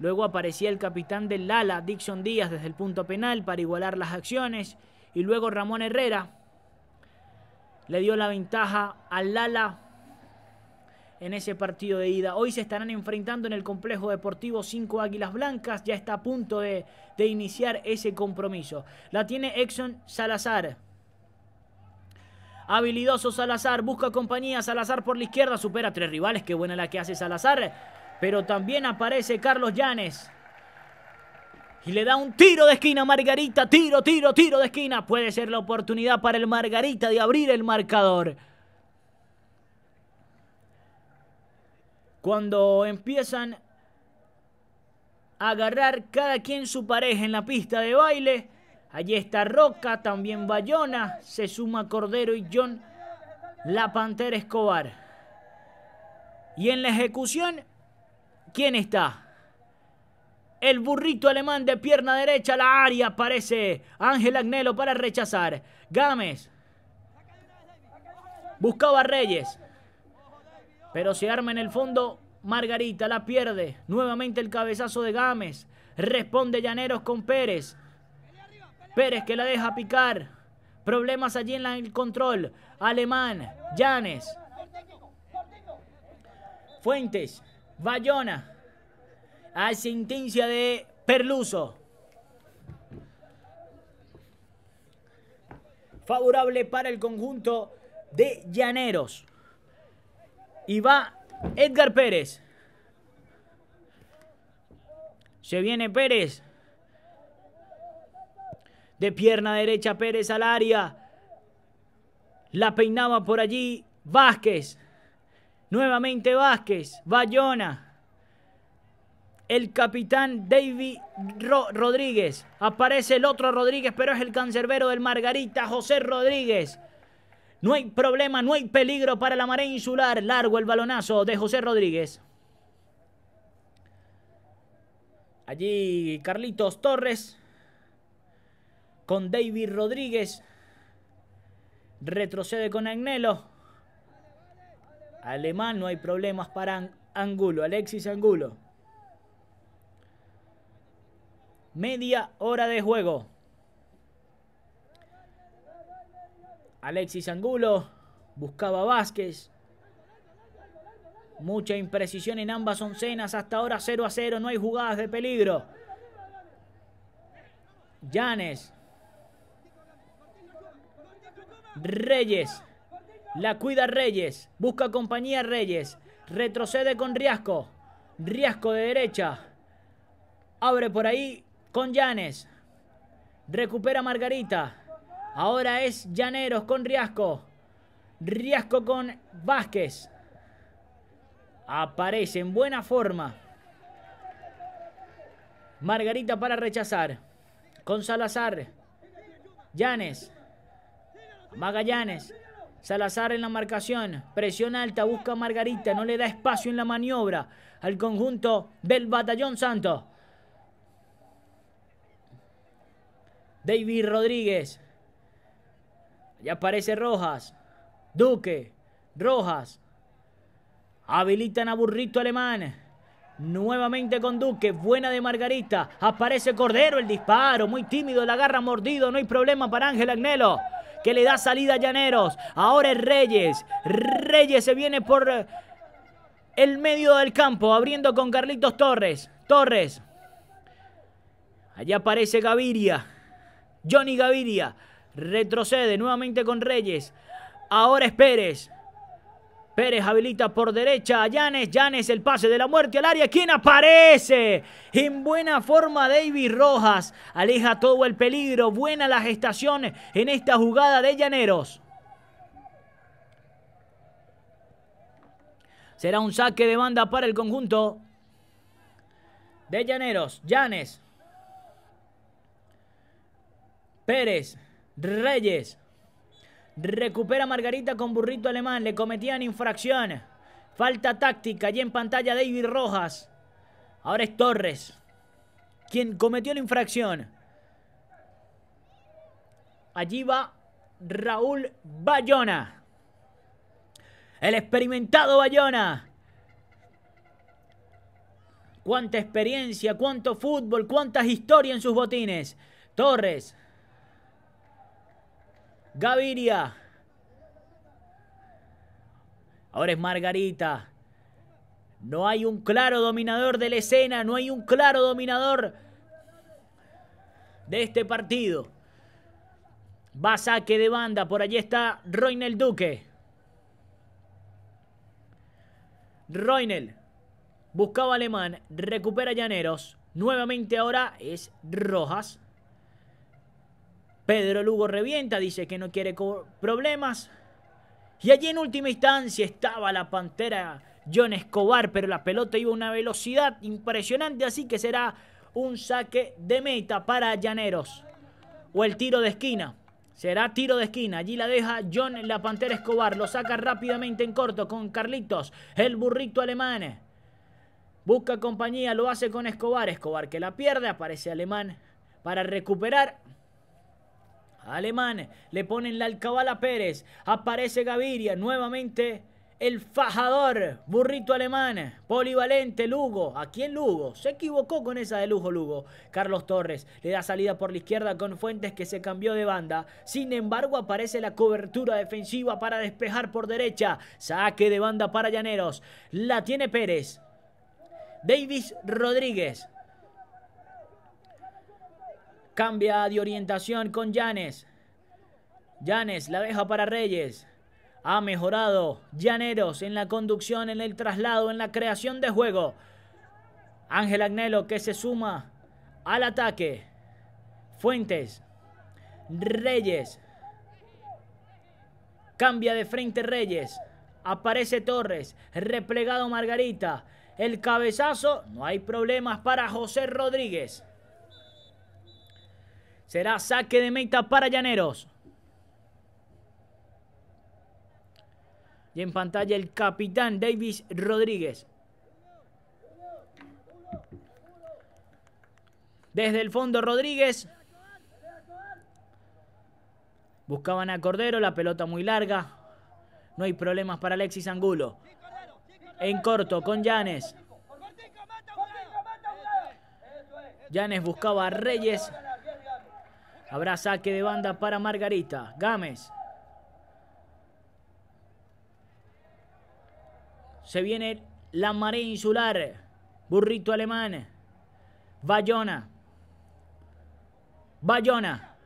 Luego aparecía el capitán del Lala, Dixon Díaz, desde el punto penal para igualar las acciones. Y luego Ramón Herrera le dio la ventaja al Lala en ese partido de ida. Hoy se estarán enfrentando en el complejo deportivo 5 Águilas Blancas. Ya está a punto de, de iniciar ese compromiso. La tiene Exxon Salazar. Habilidoso Salazar, busca compañía. Salazar por la izquierda, supera tres rivales. Qué buena la que hace Salazar. Pero también aparece Carlos Llanes. Y le da un tiro de esquina Margarita. Tiro, tiro, tiro de esquina. Puede ser la oportunidad para el Margarita de abrir el marcador. Cuando empiezan a agarrar cada quien su pareja en la pista de baile Allí está Roca, también Bayona, se suma Cordero y John La Pantera Escobar. Y en la ejecución, ¿quién está? El burrito alemán de pierna derecha, la área aparece Ángel Agnelo para rechazar. Gámez buscaba a Reyes, pero se arma en el fondo. Margarita la pierde. Nuevamente el cabezazo de Gámez. Responde Llaneros con Pérez. Pérez que la deja picar. Problemas allí en el control. Alemán, Llanes. Fuentes, Bayona. Asistencia de Perluso. Favorable para el conjunto de Llaneros. Y va Edgar Pérez. Se viene Pérez. De pierna derecha Pérez al área. La peinaba por allí Vázquez. Nuevamente Vázquez. Bayona. El capitán David Rodríguez. Aparece el otro Rodríguez, pero es el cancerbero del Margarita, José Rodríguez. No hay problema, no hay peligro para la marea insular. Largo el balonazo de José Rodríguez. Allí Carlitos Torres con David Rodríguez. Retrocede con Agnelo. Alemán, no hay problemas para Angulo. Alexis Angulo. Media hora de juego. Alexis Angulo buscaba Vázquez. Mucha imprecisión en ambas oncenas. Hasta ahora 0 a 0. No hay jugadas de peligro. Llanes Reyes. La cuida Reyes. Busca compañía Reyes. Retrocede con Riasco. Riasco de derecha. Abre por ahí con Llanes. Recupera Margarita. Ahora es Llaneros con Riasco. Riasco con Vázquez. Aparece en buena forma. Margarita para rechazar. Con Salazar. Llanes. Magallanes. Salazar en la marcación. Presión alta. Busca Margarita. No le da espacio en la maniobra al conjunto del Batallón Santo. David Rodríguez. Ya aparece Rojas. Duque. Rojas. Habilitan a Burrito Alemán. Nuevamente con Duque, buena de Margarita. Aparece Cordero, el disparo, muy tímido, la agarra mordido, no hay problema para Ángel Agnelo, que le da salida a Llaneros. Ahora es Reyes. Reyes se viene por el medio del campo, abriendo con Carlitos Torres. Torres. Allá aparece Gaviria. Johnny Gaviria. Retrocede nuevamente con Reyes. Ahora es Pérez. Pérez habilita por derecha a Llanes. Llanes el pase de la muerte al área. ¿Quién aparece? En buena forma David Rojas. Aleja todo el peligro. Buena la gestación en esta jugada de Llaneros. Será un saque de banda para el conjunto de Llaneros. Llanes. Pérez. Reyes. Recupera Margarita con burrito alemán. Le cometían infracción. Falta táctica. Allí en pantalla David Rojas. Ahora es Torres. Quien cometió la infracción. Allí va Raúl Bayona. El experimentado Bayona. Cuánta experiencia, cuánto fútbol, cuántas historias en sus botines. Torres. Gaviria. Ahora es Margarita. No hay un claro dominador de la escena, no hay un claro dominador de este partido. Va saque de banda, por allí está Roinel Duque. Roinel buscaba alemán, recupera Llaneros. Nuevamente ahora es Rojas. Pedro Lugo revienta, dice que no quiere problemas. Y allí en última instancia estaba la pantera John Escobar, pero la pelota iba a una velocidad impresionante, así que será un saque de meta para Llaneros. O el tiro de esquina. Será tiro de esquina. Allí la deja John la Pantera Escobar. Lo saca rápidamente en corto con Carlitos, el burrito alemán. Busca compañía, lo hace con Escobar. Escobar que la pierde. Aparece Alemán para recuperar. Alemán le ponen la alcabala Pérez. Aparece Gaviria. Nuevamente el fajador. Burrito alemán. Polivalente Lugo. ¿A quién Lugo? Se equivocó con esa de lujo Lugo. Carlos Torres le da salida por la izquierda con Fuentes que se cambió de banda. Sin embargo aparece la cobertura defensiva para despejar por derecha. Saque de banda para Llaneros. La tiene Pérez. Davis Rodríguez. Cambia de orientación con Llanes. Llanes la deja para Reyes. Ha mejorado Llaneros en la conducción, en el traslado, en la creación de juego. Ángel Agnelo que se suma al ataque. Fuentes. Reyes. Cambia de frente Reyes. Aparece Torres. Replegado Margarita. El cabezazo. No hay problemas para José Rodríguez. Será saque de meta para Llaneros. Y en pantalla el capitán Davis Rodríguez. Desde el fondo Rodríguez. Buscaban a Cordero, la pelota muy larga. No hay problemas para Alexis Angulo. En corto con Llanes. Llanes buscaba a Reyes. Habrá saque de banda para Margarita. Gámez. Se viene la marea insular. Burrito alemán. Bayona. Bayona.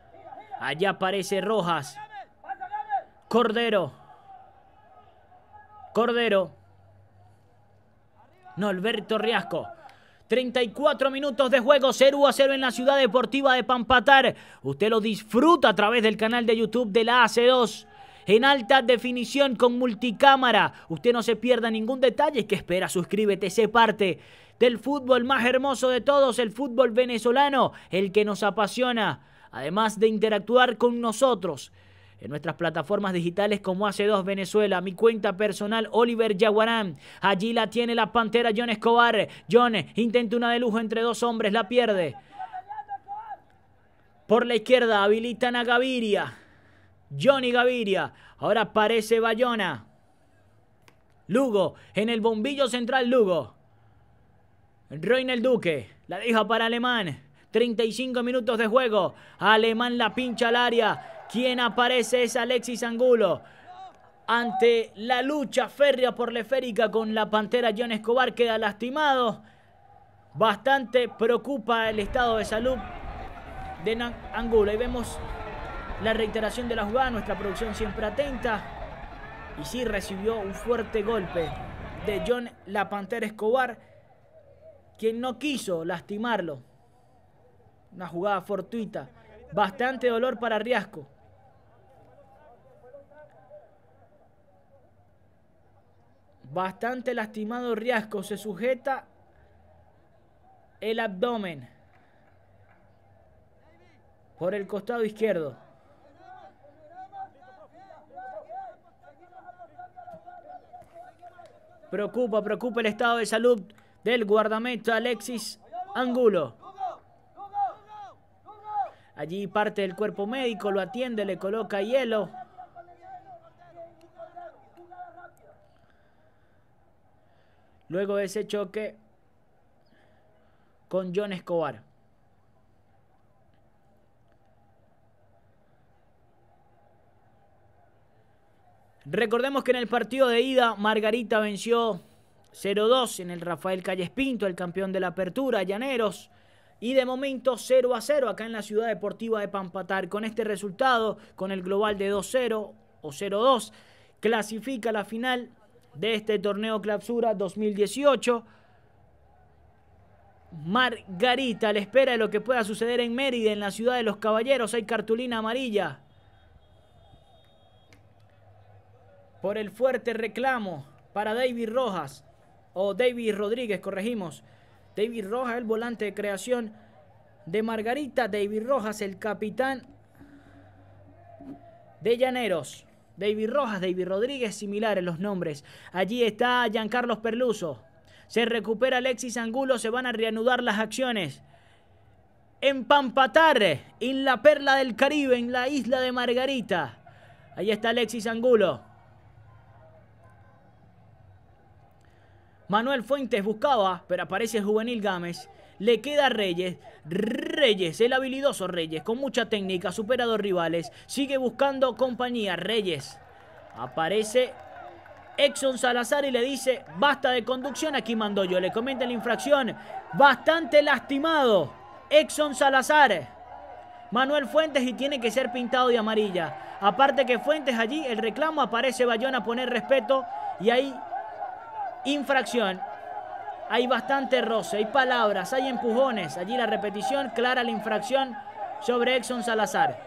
Allá aparece Rojas. Cordero. Cordero. Norberto Riasco. 34 minutos de juego, 0 a 0 en la ciudad deportiva de Pampatar. Usted lo disfruta a través del canal de YouTube de la AC2 en alta definición con multicámara. Usted no se pierda ningún detalle. que espera? Suscríbete, sé parte del fútbol más hermoso de todos, el fútbol venezolano, el que nos apasiona. Además de interactuar con nosotros en nuestras plataformas digitales como hace 2 Venezuela, mi cuenta personal Oliver Yaguarán. Allí la tiene la pantera John Escobar. John intenta una de lujo entre dos hombres, la pierde. Por la izquierda habilitan a Gaviria. Johnny Gaviria. Ahora aparece Bayona. Lugo en el bombillo central Lugo. Reynel Duque la deja para Alemán. 35 minutos de juego. Alemán la pincha al área. Quien aparece es Alexis Angulo. Ante la lucha férrea por la esférica con la pantera John Escobar queda lastimado. Bastante preocupa el estado de salud de Angulo. Ahí vemos la reiteración de la jugada, nuestra producción siempre atenta. Y sí recibió un fuerte golpe de John La Pantera Escobar, quien no quiso lastimarlo. Una jugada fortuita. Bastante dolor para Riasco. Bastante lastimado Riasco. Se sujeta el abdomen por el costado izquierdo. Preocupa, preocupa el estado de salud del guardameta Alexis Angulo. Allí parte del cuerpo médico, lo atiende, le coloca hielo. Luego de ese choque con John Escobar. Recordemos que en el partido de ida Margarita venció 0-2 en el Rafael Calles Pinto, el campeón de la apertura, Llaneros. Y de momento 0 a 0 acá en la ciudad deportiva de Pampatar. Con este resultado, con el global de 2-0 o 0-2, clasifica la final de este torneo Clausura 2018. Margarita le espera de lo que pueda suceder en Mérida, en la ciudad de los caballeros. Hay cartulina amarilla por el fuerte reclamo para David Rojas, o David Rodríguez, corregimos. David Rojas, el volante de creación de Margarita. David Rojas, el capitán de Llaneros. David Rojas, David Rodríguez, similares los nombres. Allí está Giancarlos Perluso. Se recupera Alexis Angulo, se van a reanudar las acciones. En Pampatar, en la perla del Caribe, en la isla de Margarita. Ahí está Alexis Angulo. Manuel Fuentes buscaba, pero aparece juvenil Gámez. Le queda Reyes. Reyes, el habilidoso Reyes, con mucha técnica, supera a dos rivales. Sigue buscando compañía. Reyes. Aparece Exxon Salazar y le dice, basta de conducción, aquí mando yo. Le comenta la infracción. Bastante lastimado. Exxon Salazar. Manuel Fuentes y tiene que ser pintado de amarilla. Aparte que Fuentes allí, el reclamo aparece Bayón a poner respeto y ahí infracción. Hay bastante roce, hay palabras, hay empujones. Allí la repetición, clara la infracción sobre Exxon Salazar.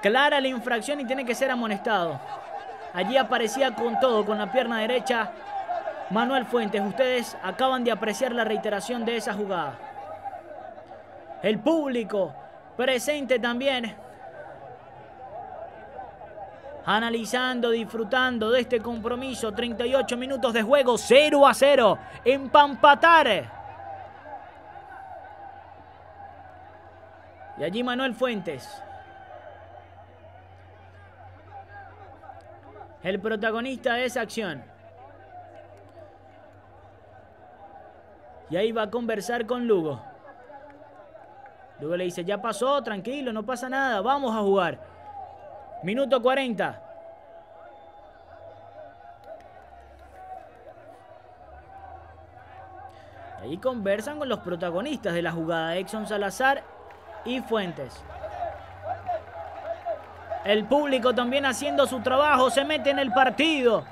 Clara la infracción y tiene que ser amonestado. Allí aparecía con todo, con la pierna derecha. Manuel Fuentes, ustedes acaban de apreciar la reiteración de esa jugada. El público presente también analizando, disfrutando de este compromiso. 38 minutos de juego, 0 a 0 en Pampatar. Y allí Manuel Fuentes. El protagonista de esa acción. Y ahí va a conversar con Lugo. Lugo le dice, ya pasó, tranquilo, no pasa nada, vamos a jugar. Minuto 40. Ahí conversan con los protagonistas de la jugada, Exxon Salazar y Fuentes. El público también haciendo su trabajo, se mete en el partido.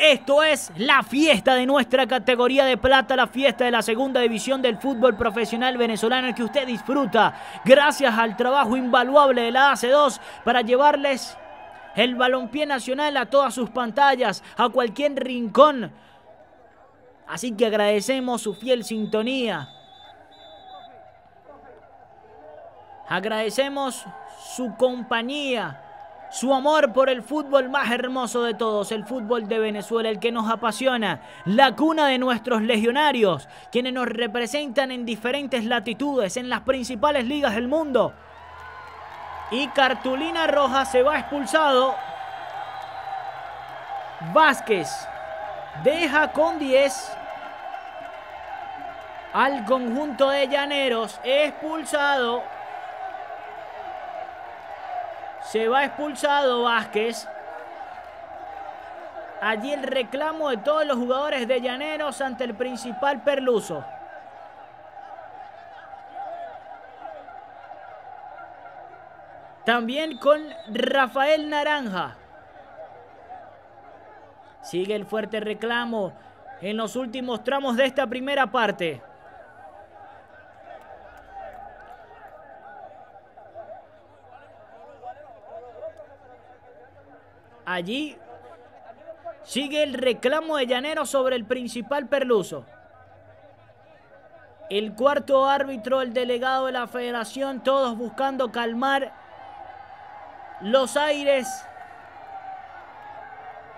Esto es la fiesta de nuestra categoría de plata, la fiesta de la segunda división del fútbol profesional venezolano que usted disfruta gracias al trabajo invaluable de la AC2 para llevarles el balompié nacional a todas sus pantallas, a cualquier rincón. Así que agradecemos su fiel sintonía. Agradecemos su compañía su amor por el fútbol más hermoso de todos, el fútbol de Venezuela, el que nos apasiona, la cuna de nuestros legionarios, quienes nos representan en diferentes latitudes, en las principales ligas del mundo. Y Cartulina Roja se va expulsado. Vázquez deja con 10 al conjunto de Llaneros, expulsado. Se va expulsado Vázquez. Allí el reclamo de todos los jugadores de Llaneros ante el principal Perluso. También con Rafael Naranja. Sigue el fuerte reclamo en los últimos tramos de esta primera parte. Allí sigue el reclamo de Llanero sobre el principal Perluso. El cuarto árbitro, el delegado de la federación, todos buscando calmar los aires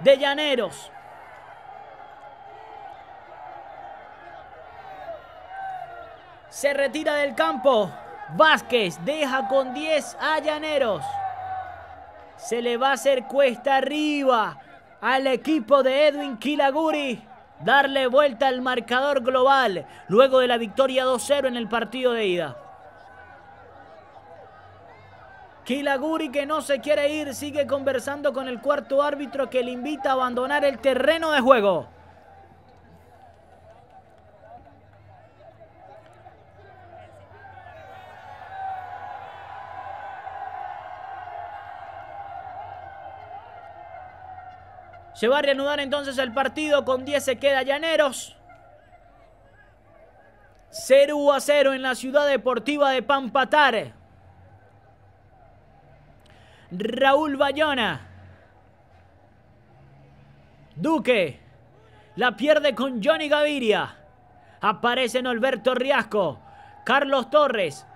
de Llaneros. Se retira del campo. Vázquez deja con 10 a Llaneros. Se le va a hacer cuesta arriba al equipo de Edwin Kilaguri darle vuelta al marcador global luego de la victoria 2-0 en el partido de ida. Kilaguri que no se quiere ir sigue conversando con el cuarto árbitro que le invita a abandonar el terreno de juego. Se va a reanudar entonces el partido. Con 10 se queda Llaneros. 0 a 0 en la ciudad deportiva de Pampatar. Raúl Bayona. Duque. La pierde con Johnny Gaviria. Aparece Norberto Riasco. Carlos Torres.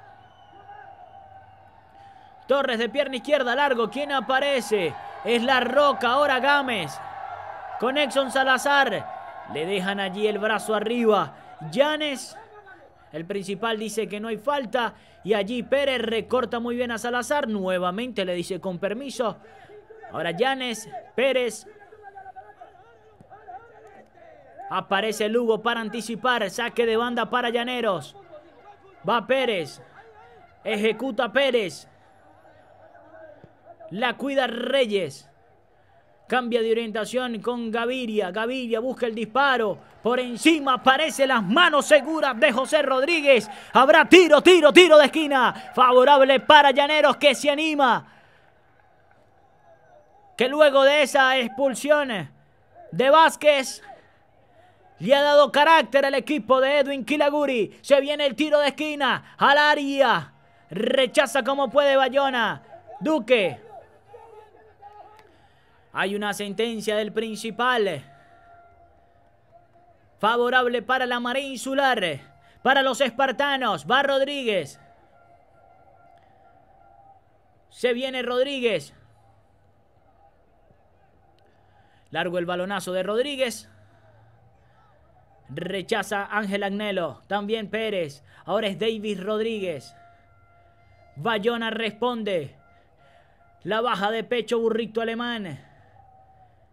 Torres de pierna izquierda largo. ¿Quién aparece? Es la Roca. Ahora Gámez con Exxon Salazar. Le dejan allí el brazo arriba. Llanes, el principal dice que no hay falta. Y allí Pérez recorta muy bien a Salazar. Nuevamente le dice con permiso. Ahora Llanes, Pérez. Aparece Lugo para anticipar. Saque de banda para Llaneros. Va Pérez. Ejecuta Pérez. La cuida Reyes. Cambia de orientación con Gaviria. Gaviria busca el disparo. Por encima aparece las manos seguras de José Rodríguez. Habrá tiro, tiro, tiro de esquina. Favorable para Llaneros que se anima. Que luego de esa expulsión de Vázquez le ha dado carácter al equipo de Edwin Kilaguri. Se viene el tiro de esquina al área. Rechaza como puede Bayona. Duque hay una sentencia del principal favorable para la María Insular, para los espartanos. Va Rodríguez. Se viene Rodríguez. Largo el balonazo de Rodríguez. Rechaza Ángel Agnelo. También Pérez. Ahora es Davis Rodríguez. Bayona responde. La baja de pecho burrito alemán.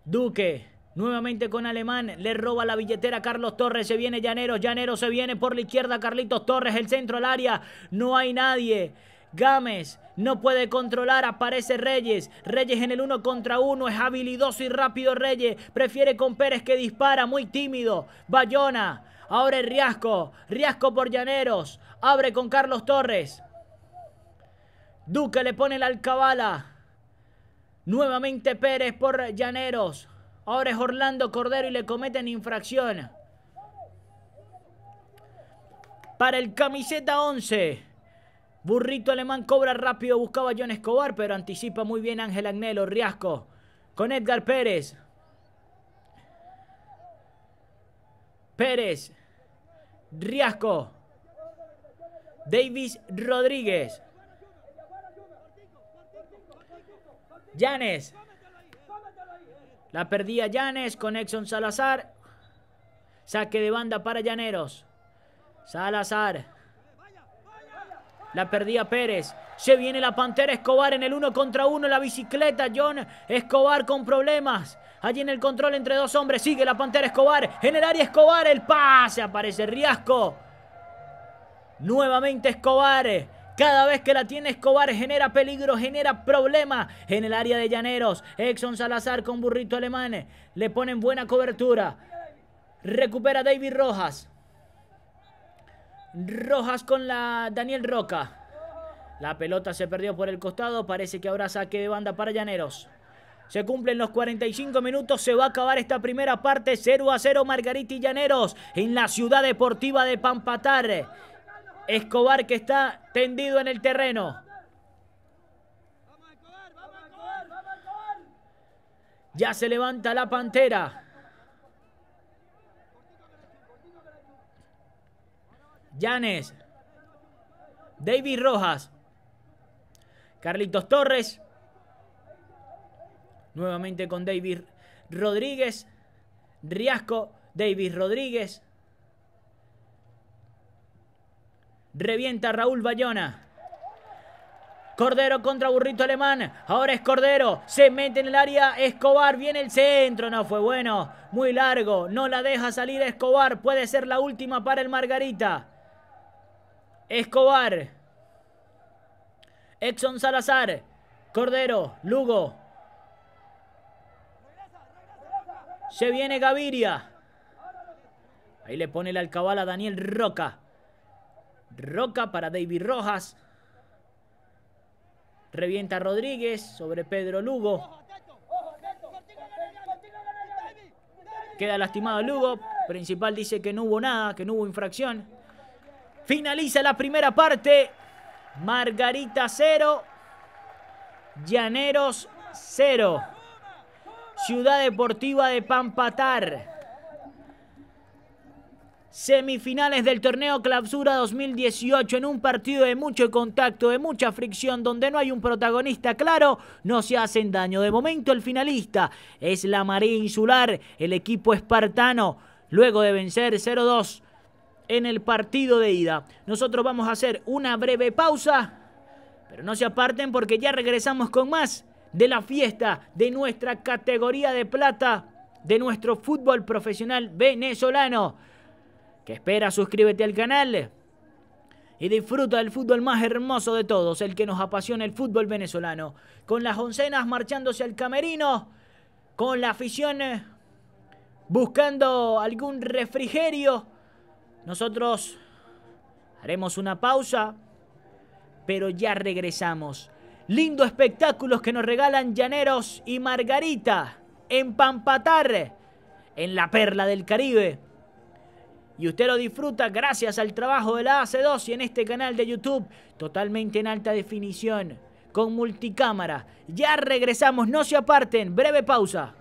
Duque. Nuevamente con Alemán, le roba la billetera a Carlos Torres, se viene Llanero, Llanero se viene por la izquierda, Carlitos Torres, el centro al área, no hay nadie. Gámez no puede controlar, aparece Reyes. Reyes en el uno contra uno, es habilidoso y rápido Reyes. Prefiere con Pérez que dispara, muy tímido. Bayona, ahora es Riasco, Riasco por Llaneros, abre con Carlos Torres. Duque le pone la alcabala. Nuevamente Pérez por Llaneros. Ahora es Orlando Cordero y le cometen infracción. Para el camiseta 11. Burrito alemán cobra rápido, buscaba a John Escobar, pero anticipa muy bien Ángel Agnelo, Riasco. Con Edgar Pérez. Pérez. Riasco. Davis Rodríguez. Llanes. La perdía Llanes con Exxon Salazar. Saque de banda para Llaneros. Salazar. La perdía Pérez. Se viene la Pantera Escobar en el uno contra uno. La bicicleta. John Escobar con problemas. Allí en el control entre dos hombres. Sigue la Pantera Escobar. En el área Escobar. El pase. Aparece Riasco. Nuevamente Escobar. Cada vez que la tiene Escobar genera peligro, genera problema en el área de Llaneros. Exxon Salazar con burrito alemán. Le ponen buena cobertura. Recupera David Rojas. Rojas con la Daniel Roca. La pelota se perdió por el costado. Parece que habrá saque de banda para Llaneros. Se cumplen los 45 minutos. Se va a acabar esta primera parte. 0 a 0 Margarita y Llaneros en la ciudad deportiva de Pampatar. Escobar que está tendido en el terreno. Ya se levanta la pantera. Llanes. David Rojas. Carlitos Torres. Nuevamente con David Rodríguez. Riasco. David Rodríguez. Revienta Raúl Bayona. Cordero contra Burrito Alemán. Ahora es Cordero. Se mete en el área. Escobar. Viene el centro. No fue bueno. Muy largo. No la deja salir Escobar. Puede ser la última para el Margarita. Escobar. Exxon Salazar. Cordero. Lugo. Se viene Gaviria. Ahí le pone la alcabala a Daniel Roca. Roca para David Rojas. Revienta Rodríguez sobre Pedro Lugo. Queda lastimado Lugo. Principal dice que no hubo nada, que no hubo infracción. Finaliza la primera parte. Margarita 0. Llaneros 0. Ciudad Deportiva de Pampatar. Semifinales del torneo Clausura 2018 en un partido de mucho contacto, de mucha fricción, donde no hay un protagonista claro, no se hacen daño. De momento el finalista es la María Insular, el equipo espartano, luego de vencer 0-2 en el partido de ida. Nosotros vamos a hacer una breve pausa, pero no se aparten porque ya regresamos con más de la fiesta de nuestra categoría de plata, de nuestro fútbol profesional venezolano. ¿Qué espera? Suscríbete al canal y disfruta del fútbol más hermoso de todos, el que nos apasiona el fútbol venezolano. Con las oncenas marchándose al camerino, con la afición eh, buscando algún refrigerio. Nosotros haremos una pausa, pero ya regresamos. Lindo espectáculos que nos regalan Llaneros y Margarita en Pampatar, en la perla del Caribe y usted lo disfruta gracias al trabajo de la AC2 y en este canal de YouTube totalmente en alta definición, con multicámara. Ya regresamos, no se aparten, breve pausa.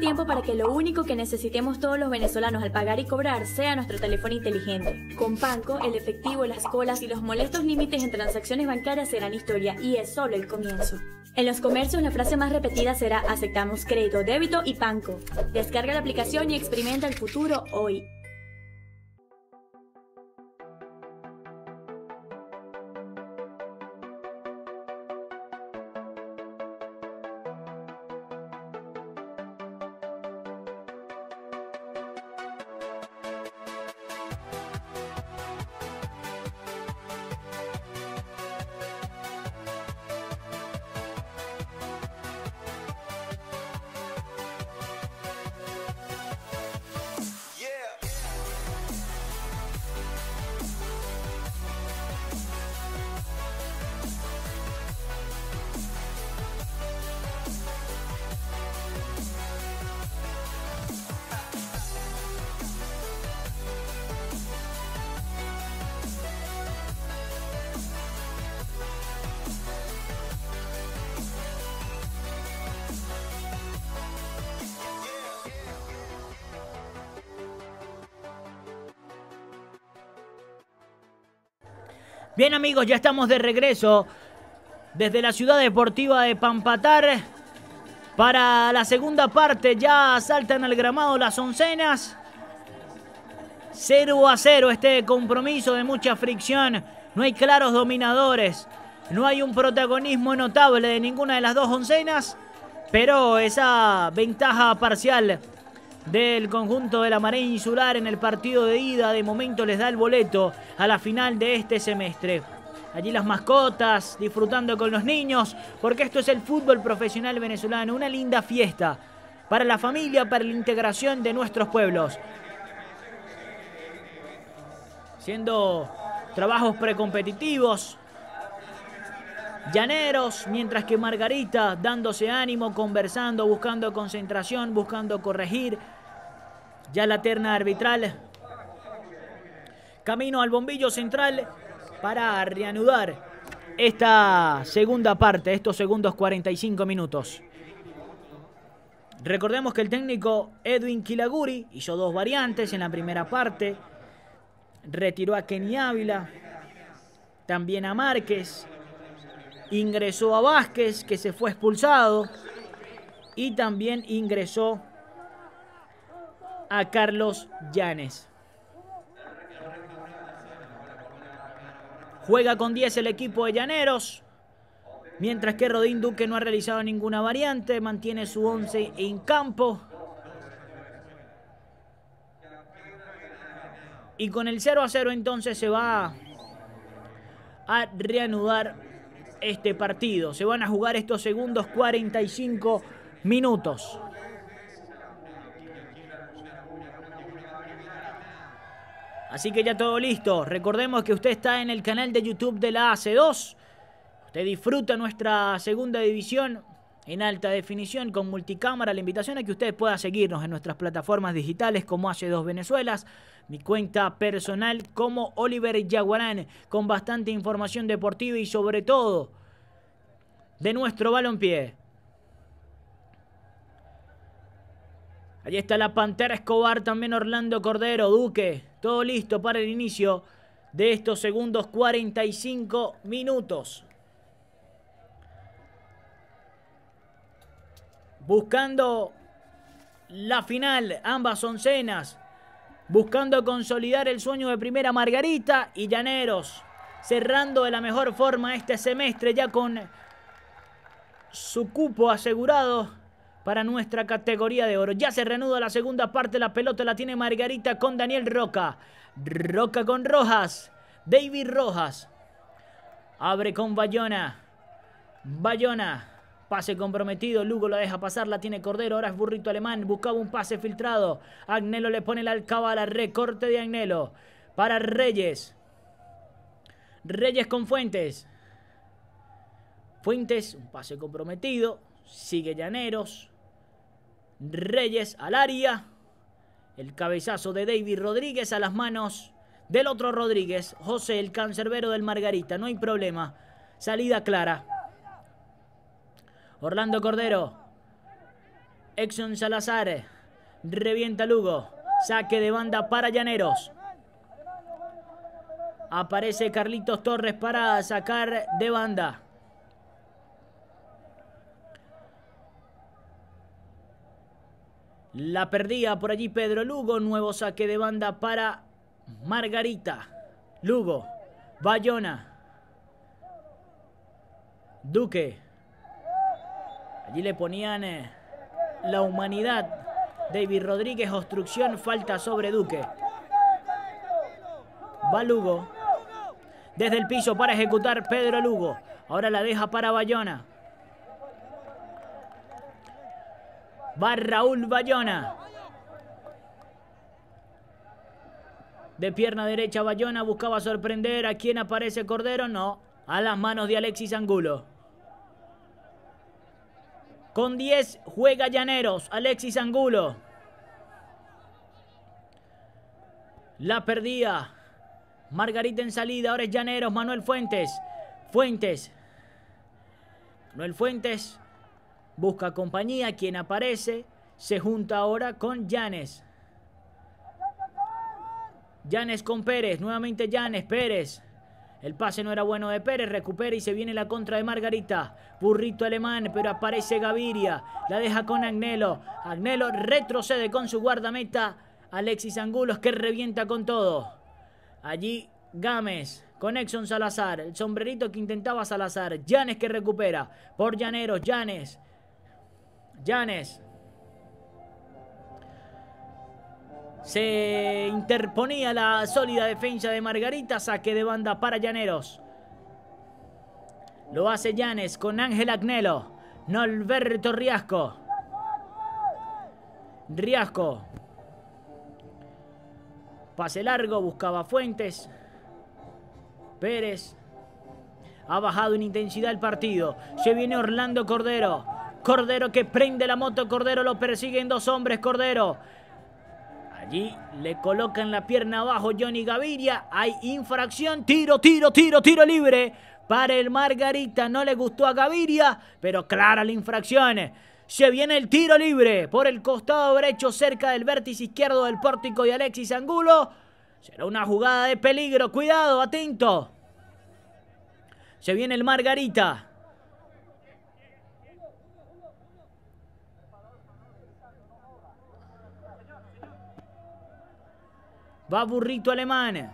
Tiempo para que lo único que necesitemos todos los venezolanos al pagar y cobrar sea nuestro teléfono inteligente. Con Panco, el efectivo, las colas y los molestos límites en transacciones bancarias serán historia y es solo el comienzo. En los comercios la frase más repetida será aceptamos crédito, débito y Panco. Descarga la aplicación y experimenta el futuro hoy. Amigos, ya estamos de regreso desde la ciudad deportiva de Pampatar. Para la segunda parte ya saltan al gramado las oncenas. 0 a 0 este compromiso de mucha fricción. No hay claros dominadores. No hay un protagonismo notable de ninguna de las dos oncenas. Pero esa ventaja parcial del conjunto de la Marea Insular en el partido de ida. De momento les da el boleto a la final de este semestre. Allí las mascotas, disfrutando con los niños, porque esto es el fútbol profesional venezolano, una linda fiesta para la familia, para la integración de nuestros pueblos. Siendo trabajos precompetitivos, llaneros, mientras que Margarita dándose ánimo, conversando, buscando concentración, buscando corregir. Ya la terna arbitral. Camino al bombillo central para reanudar esta segunda parte, estos segundos 45 minutos. Recordemos que el técnico Edwin Kilaguri hizo dos variantes en la primera parte. Retiró a Kenny Ávila, también a Márquez, ingresó a Vázquez, que se fue expulsado, y también ingresó a Carlos Llanes. Juega con 10 el equipo de Llaneros. Mientras que Rodín Duque no ha realizado ninguna variante, mantiene su 11 en campo. Y con el 0 a 0 entonces se va a reanudar este partido. Se van a jugar estos segundos 45 minutos. Así que ya todo listo. Recordemos que usted está en el canal de YouTube de la AC2. Usted disfruta nuestra segunda división en alta definición con multicámara. La invitación a que usted pueda seguirnos en nuestras plataformas digitales como AC2 Venezuelas, mi cuenta personal como Oliver Yaguarán, con bastante información deportiva y sobre todo de nuestro balompié. Allí está la Pantera Escobar, también Orlando Cordero, Duque. Todo listo para el inicio de estos segundos 45 minutos. Buscando la final, ambas oncenas. Buscando consolidar el sueño de primera Margarita y Llaneros. Cerrando de la mejor forma este semestre ya con su cupo asegurado para nuestra categoría de oro. Ya se reanuda la segunda parte, la pelota la tiene Margarita con Daniel Roca. Roca con Rojas. David Rojas. Abre con Bayona. Bayona. Pase comprometido, Lugo la deja pasar, la tiene Cordero, ahora es Burrito Alemán, buscaba un pase filtrado. Agnelo le pone la alcabala, recorte de Agnelo. Para Reyes. Reyes con Fuentes. Fuentes, un pase comprometido. Sigue Llaneros. Reyes al área. El cabezazo de David Rodríguez a las manos del otro Rodríguez. José, el cancerbero del Margarita. No hay problema. Salida clara. Orlando Cordero. Exxon Salazar. Revienta Lugo. Saque de banda para Llaneros. Aparece Carlitos Torres para sacar de banda. La perdía por allí Pedro Lugo. Nuevo saque de banda para Margarita. Lugo. Bayona. Duque. Allí le ponían eh, la humanidad. David Rodríguez, obstrucción, falta sobre Duque. Va Lugo. Desde el piso para ejecutar Pedro Lugo. Ahora la deja para Bayona. Va Raúl Bayona. De pierna derecha Bayona buscaba sorprender a quien aparece Cordero. No, a las manos de Alexis Angulo. Con 10 juega Llaneros, Alexis Angulo. La perdía. Margarita en salida, ahora es Llaneros, Manuel Fuentes. Fuentes. Manuel Fuentes busca compañía, quien aparece, se junta ahora con Llanes. Llanes con Pérez, nuevamente Llanes, Pérez. El pase no era bueno de Pérez, recupera y se viene la contra de Margarita. Burrito alemán, pero aparece Gaviria. La deja con Agnelo. Agnelo retrocede con su guardameta. Alexis Angulos que revienta con todo. Allí Gámez con Exxon Salazar. El sombrerito que intentaba Salazar. Llanes que recupera. Por Llaneros, Llanes. Llanes. Se interponía la sólida defensa de Margarita. Saque de banda para Llaneros. Lo hace Llanes con Ángel Agnelo. Norberto Riasco. Riasco. Pase largo, buscaba Fuentes. Pérez. Ha bajado en intensidad el partido. Se viene Orlando Cordero. Cordero que prende la moto. Cordero lo persiguen dos hombres. Cordero. Allí le colocan la pierna abajo Johnny Gaviria. Hay infracción. Tiro, tiro, tiro, tiro libre. Para el Margarita. No le gustó a Gaviria. Pero clara la infracción. Se viene el tiro libre por el costado derecho cerca del vértice izquierdo del pórtico de Alexis Angulo. Será una jugada de peligro. Cuidado, atento. Se viene el Margarita. Va burrito alemán.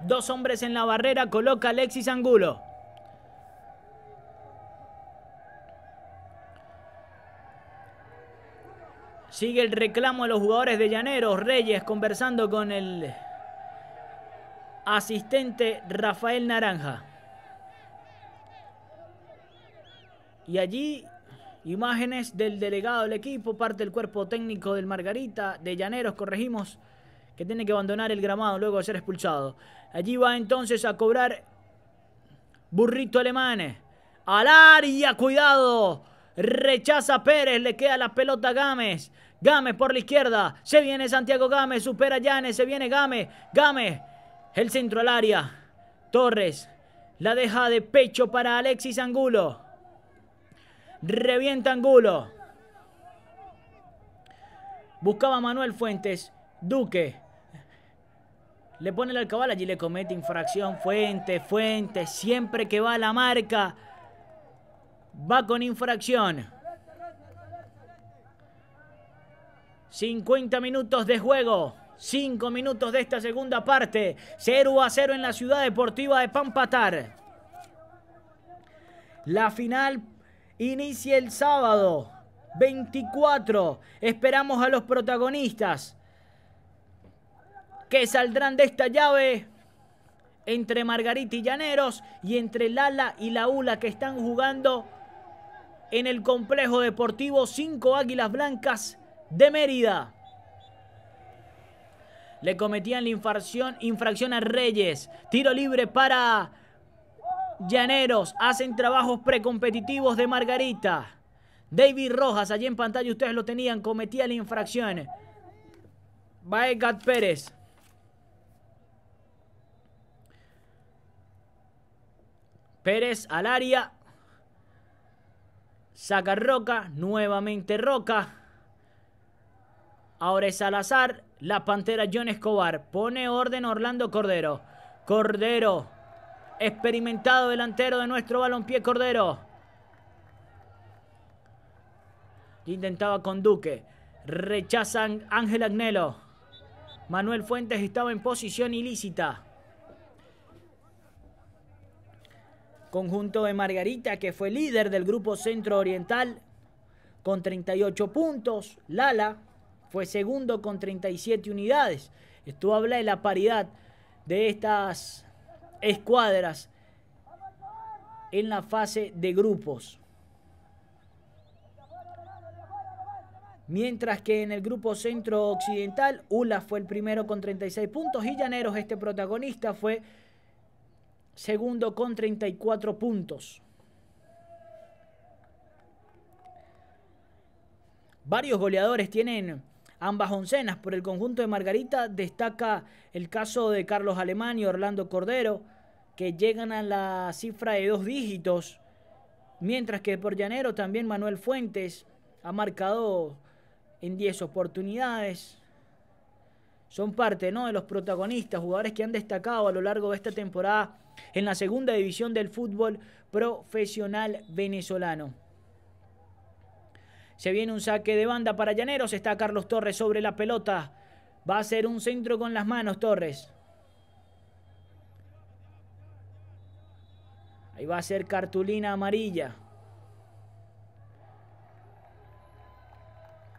Dos hombres en la barrera, coloca Alexis Angulo. Sigue el reclamo de los jugadores de Llaneros. Reyes conversando con el asistente Rafael Naranja. Y allí imágenes del delegado del equipo, parte del cuerpo técnico del Margarita, de Llaneros, corregimos, que tiene que abandonar el gramado luego de ser expulsado. Allí va entonces a cobrar Burrito Alemán. Al área, cuidado. Rechaza Pérez, le queda la pelota a Gámez. Gámez por la izquierda. Se viene Santiago Gámez, supera Llanes, se viene Gámez. Gámez, el centro al área. Torres la deja de pecho para Alexis Angulo. Revienta Angulo. Buscaba Manuel Fuentes. Duque. Le pone el alcabal, allí le comete infracción. Fuente, Fuente. Siempre que va a la marca. Va con infracción. 50 minutos de juego. 5 minutos de esta segunda parte. 0 a 0 en la ciudad deportiva de Pampatar. La final inicia el sábado 24. Esperamos a los protagonistas que saldrán de esta llave entre Margarita y Llaneros y entre Lala y la ULA que están jugando en el complejo deportivo 5 Águilas Blancas de Mérida. Le cometían la infracción, infracción a Reyes. Tiro libre para Llaneros. Hacen trabajos precompetitivos de Margarita. David Rojas, allí en pantalla ustedes lo tenían, cometía la infracción. Baegat Pérez. Pérez al área. Saca Roca, nuevamente Roca. Ahora es Salazar, la Pantera John Escobar. Pone orden Orlando Cordero. Cordero, experimentado delantero de nuestro balompié Cordero. Intentaba con Duque. Rechazan Ángel Agnelo. Manuel Fuentes estaba en posición ilícita. Conjunto de Margarita, que fue líder del grupo Centro Oriental, con 38 puntos. Lala fue segundo con 37 unidades. Esto habla de la paridad de estas escuadras en la fase de grupos. Mientras que en el grupo centro occidental, Ula fue el primero con 36 puntos y Llaneros, este protagonista, fue segundo con 34 puntos. Varios goleadores tienen ambas oncenas. Por el conjunto de Margarita destaca el caso de Carlos Alemán y Orlando Cordero, que llegan a la cifra de dos dígitos. Mientras que por Llanero también Manuel Fuentes ha marcado en 10 oportunidades son parte ¿no? de los protagonistas, jugadores que han destacado a lo largo de esta temporada en la segunda división del fútbol profesional venezolano. Se viene un saque de banda para Llaneros. Está Carlos Torres sobre la pelota. Va a ser un centro con las manos Torres. Ahí va a ser cartulina amarilla.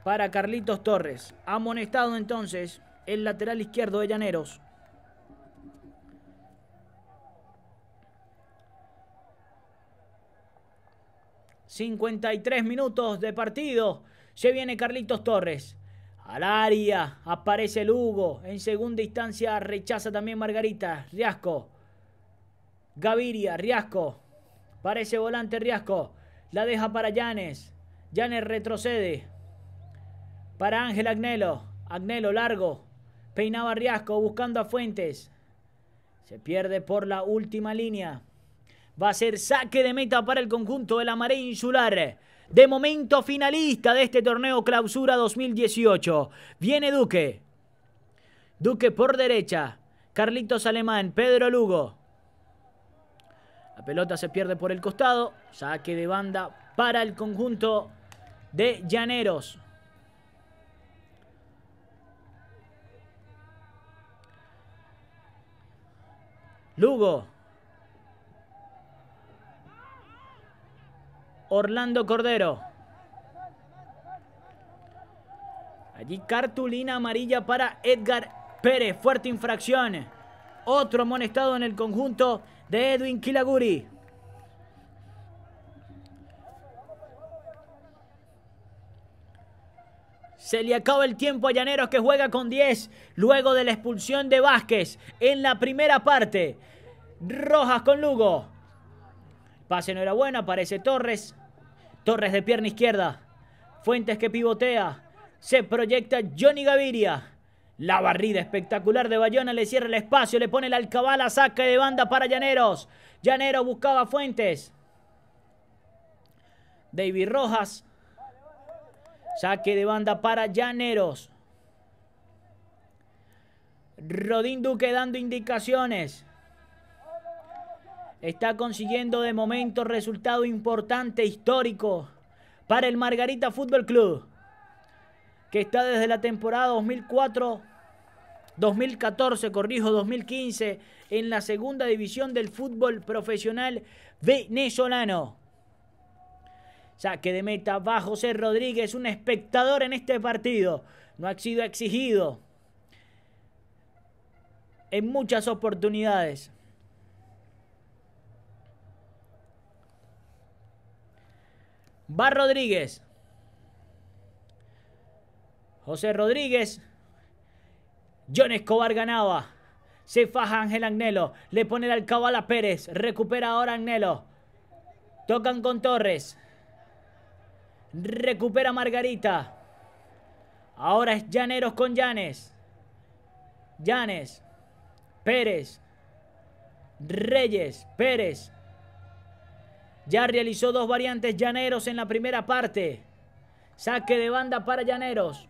Para Carlitos Torres. Amonestado entonces el lateral izquierdo de Llaneros. ...53 minutos de partido... ...se viene Carlitos Torres... ...al área... ...aparece Lugo... ...en segunda instancia rechaza también Margarita... ...Riasco... Gaviria... ...Riasco... ...parece volante Riasco... ...la deja para Llanes... ...Llanes retrocede... ...para Ángel Agnelo... ...Agnelo largo... Peinaba Riasco buscando a Fuentes. Se pierde por la última línea. Va a ser saque de meta para el conjunto de la Marea Insular. De momento finalista de este torneo Clausura 2018. Viene Duque. Duque por derecha. Carlitos Alemán. Pedro Lugo. La pelota se pierde por el costado. Saque de banda para el conjunto de Llaneros. Lugo. Orlando Cordero. Allí cartulina amarilla para Edgar Pérez. Fuerte infracción. Otro amonestado en el conjunto de Edwin Kilaguri. Se le acaba el tiempo a Llaneros que juega con 10 luego de la expulsión de Vázquez en la primera parte. Rojas con Lugo. Pase no era bueno, aparece Torres. Torres de pierna izquierda. Fuentes que pivotea. Se proyecta Johnny Gaviria. La barrida espectacular de Bayona le cierra el espacio, le pone la alcabala, saca de banda para Llaneros. Llaneros buscaba Fuentes. David Rojas Saque de banda para Llaneros. Rodín Duque dando indicaciones. Está consiguiendo de momento resultado importante, histórico, para el Margarita Fútbol Club, que está desde la temporada 2004, 2014, corrijo, 2015, en la segunda división del fútbol profesional venezolano. Saque de meta va José Rodríguez, un espectador en este partido. No ha sido exigido en muchas oportunidades. Va Rodríguez. José Rodríguez. John Escobar ganaba. Se faja Ángel Agnelo. Le pone el alcabal a Pérez. Recupera ahora Agnelo. Tocan con Torres. Recupera Margarita. Ahora es Llaneros con Llanes. Llanes. Pérez. Reyes. Pérez. Ya realizó dos variantes Llaneros en la primera parte. Saque de banda para Llaneros.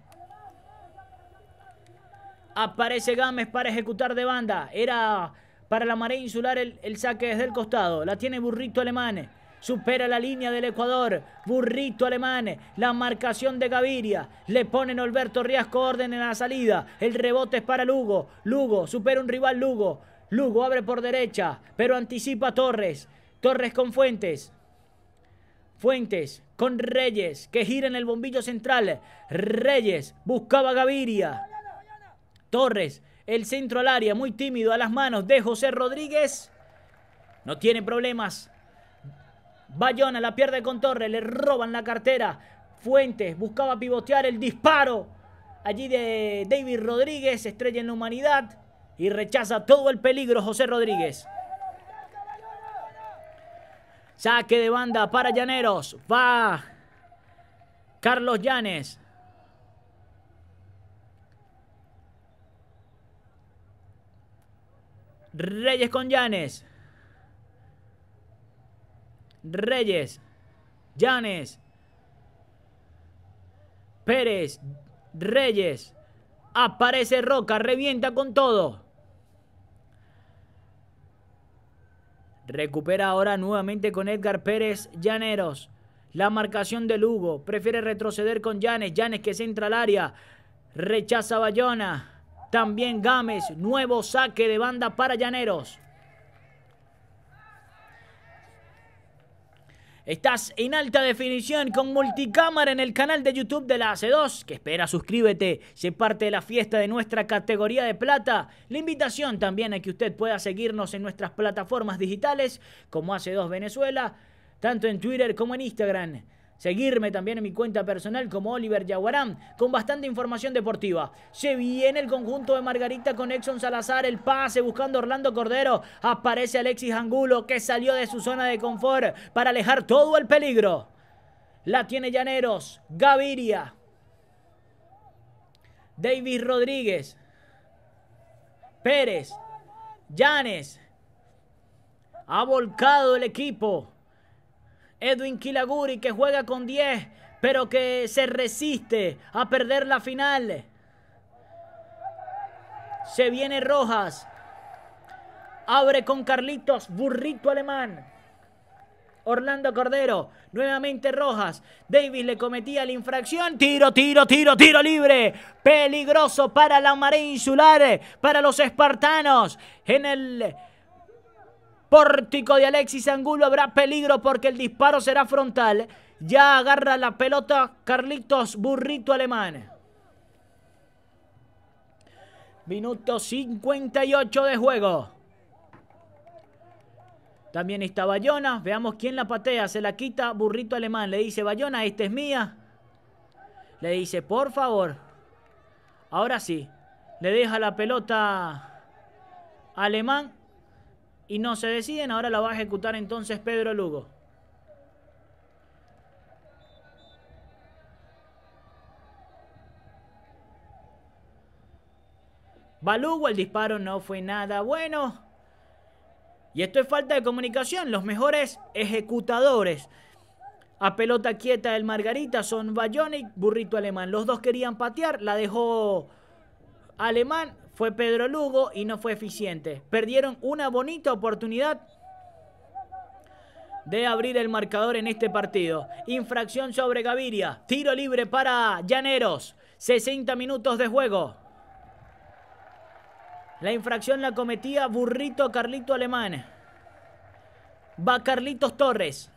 Aparece Gámez para ejecutar de banda. Era para la marea insular el, saque desde el costado. La tiene Burrito Alemán. Supera la línea del Ecuador. Burrito Alemán. La marcación de Gaviria. Le ponen Alberto Riasco orden en la salida. El rebote es para Lugo. Lugo supera un rival Lugo. Lugo abre por derecha. Pero anticipa Torres. Torres con Fuentes. Fuentes con Reyes, que gira en el bombillo central. Reyes buscaba Gaviria. Torres, el centro al área, muy tímido a las manos de José Rodríguez. No tiene problemas. Bayona la pierde con Torres, le roban la cartera. Fuentes buscaba pivotear el disparo. Allí de David Rodríguez, estrella en la humanidad. Y rechaza todo el peligro José Rodríguez. Saque de banda para Llaneros. Va Carlos Llanes. Reyes con Llanes. Reyes. Llanes. Pérez. Reyes. Aparece Roca. Revienta con todo. Recupera ahora nuevamente con Edgar Pérez Llaneros. La marcación de Lugo. Prefiere retroceder con Llanes. Llanes que se entra al área. Rechaza Bayona. También Gámez. Nuevo saque de banda para Llaneros. Estás en alta definición con multicámara en el canal de YouTube de la AC2. Que espera, suscríbete, se parte de la fiesta de nuestra categoría de plata. La invitación también a que usted pueda seguirnos en nuestras plataformas digitales como AC2 Venezuela, tanto en Twitter como en Instagram. Seguirme también en mi cuenta personal como Oliver Yaguarán, con bastante información deportiva. Se viene el conjunto de Margarita con Exxon Salazar, el pase buscando Orlando Cordero. Aparece Alexis Angulo que salió de su zona de confort para alejar todo el peligro. La tiene Llaneros, Gaviria, David Rodríguez, Pérez, Llanes. Ha volcado el equipo. Edwin Kilaguri que juega con 10, pero que se resiste a perder la final. Se viene Rojas. Abre con Carlitos, burrito alemán. Orlando Cordero, nuevamente Rojas. Davis le cometía la infracción. Tiro, tiro, tiro, tiro libre. Peligroso para la marea insular, para los espartanos. En el Pórtico de Alexis Angulo habrá peligro porque el disparo será frontal. Ya agarra la pelota Carlitos Burrito Alemán. Minuto 58 de juego. También está Bayona. Veamos quién la patea. Se la quita Burrito Alemán. Le dice Bayona, esta es mía. Le dice, por favor. Ahora sí. Le deja la pelota Alemán y no se deciden, ahora la va a ejecutar entonces Pedro Lugo. Va Lugo, el disparo no fue nada bueno. Y esto es falta de comunicación. Los mejores ejecutadores a pelota quieta del Margarita son Bayonic, Burrito Alemán. Los dos querían patear, la dejó Alemán, fue Pedro Lugo y no fue eficiente. Perdieron una bonita oportunidad de abrir el marcador en este partido. Infracción sobre Gaviria. Tiro libre para Llaneros. 60 minutos de juego. La infracción la cometía Burrito Carlito Alemán. Va Carlitos Torres.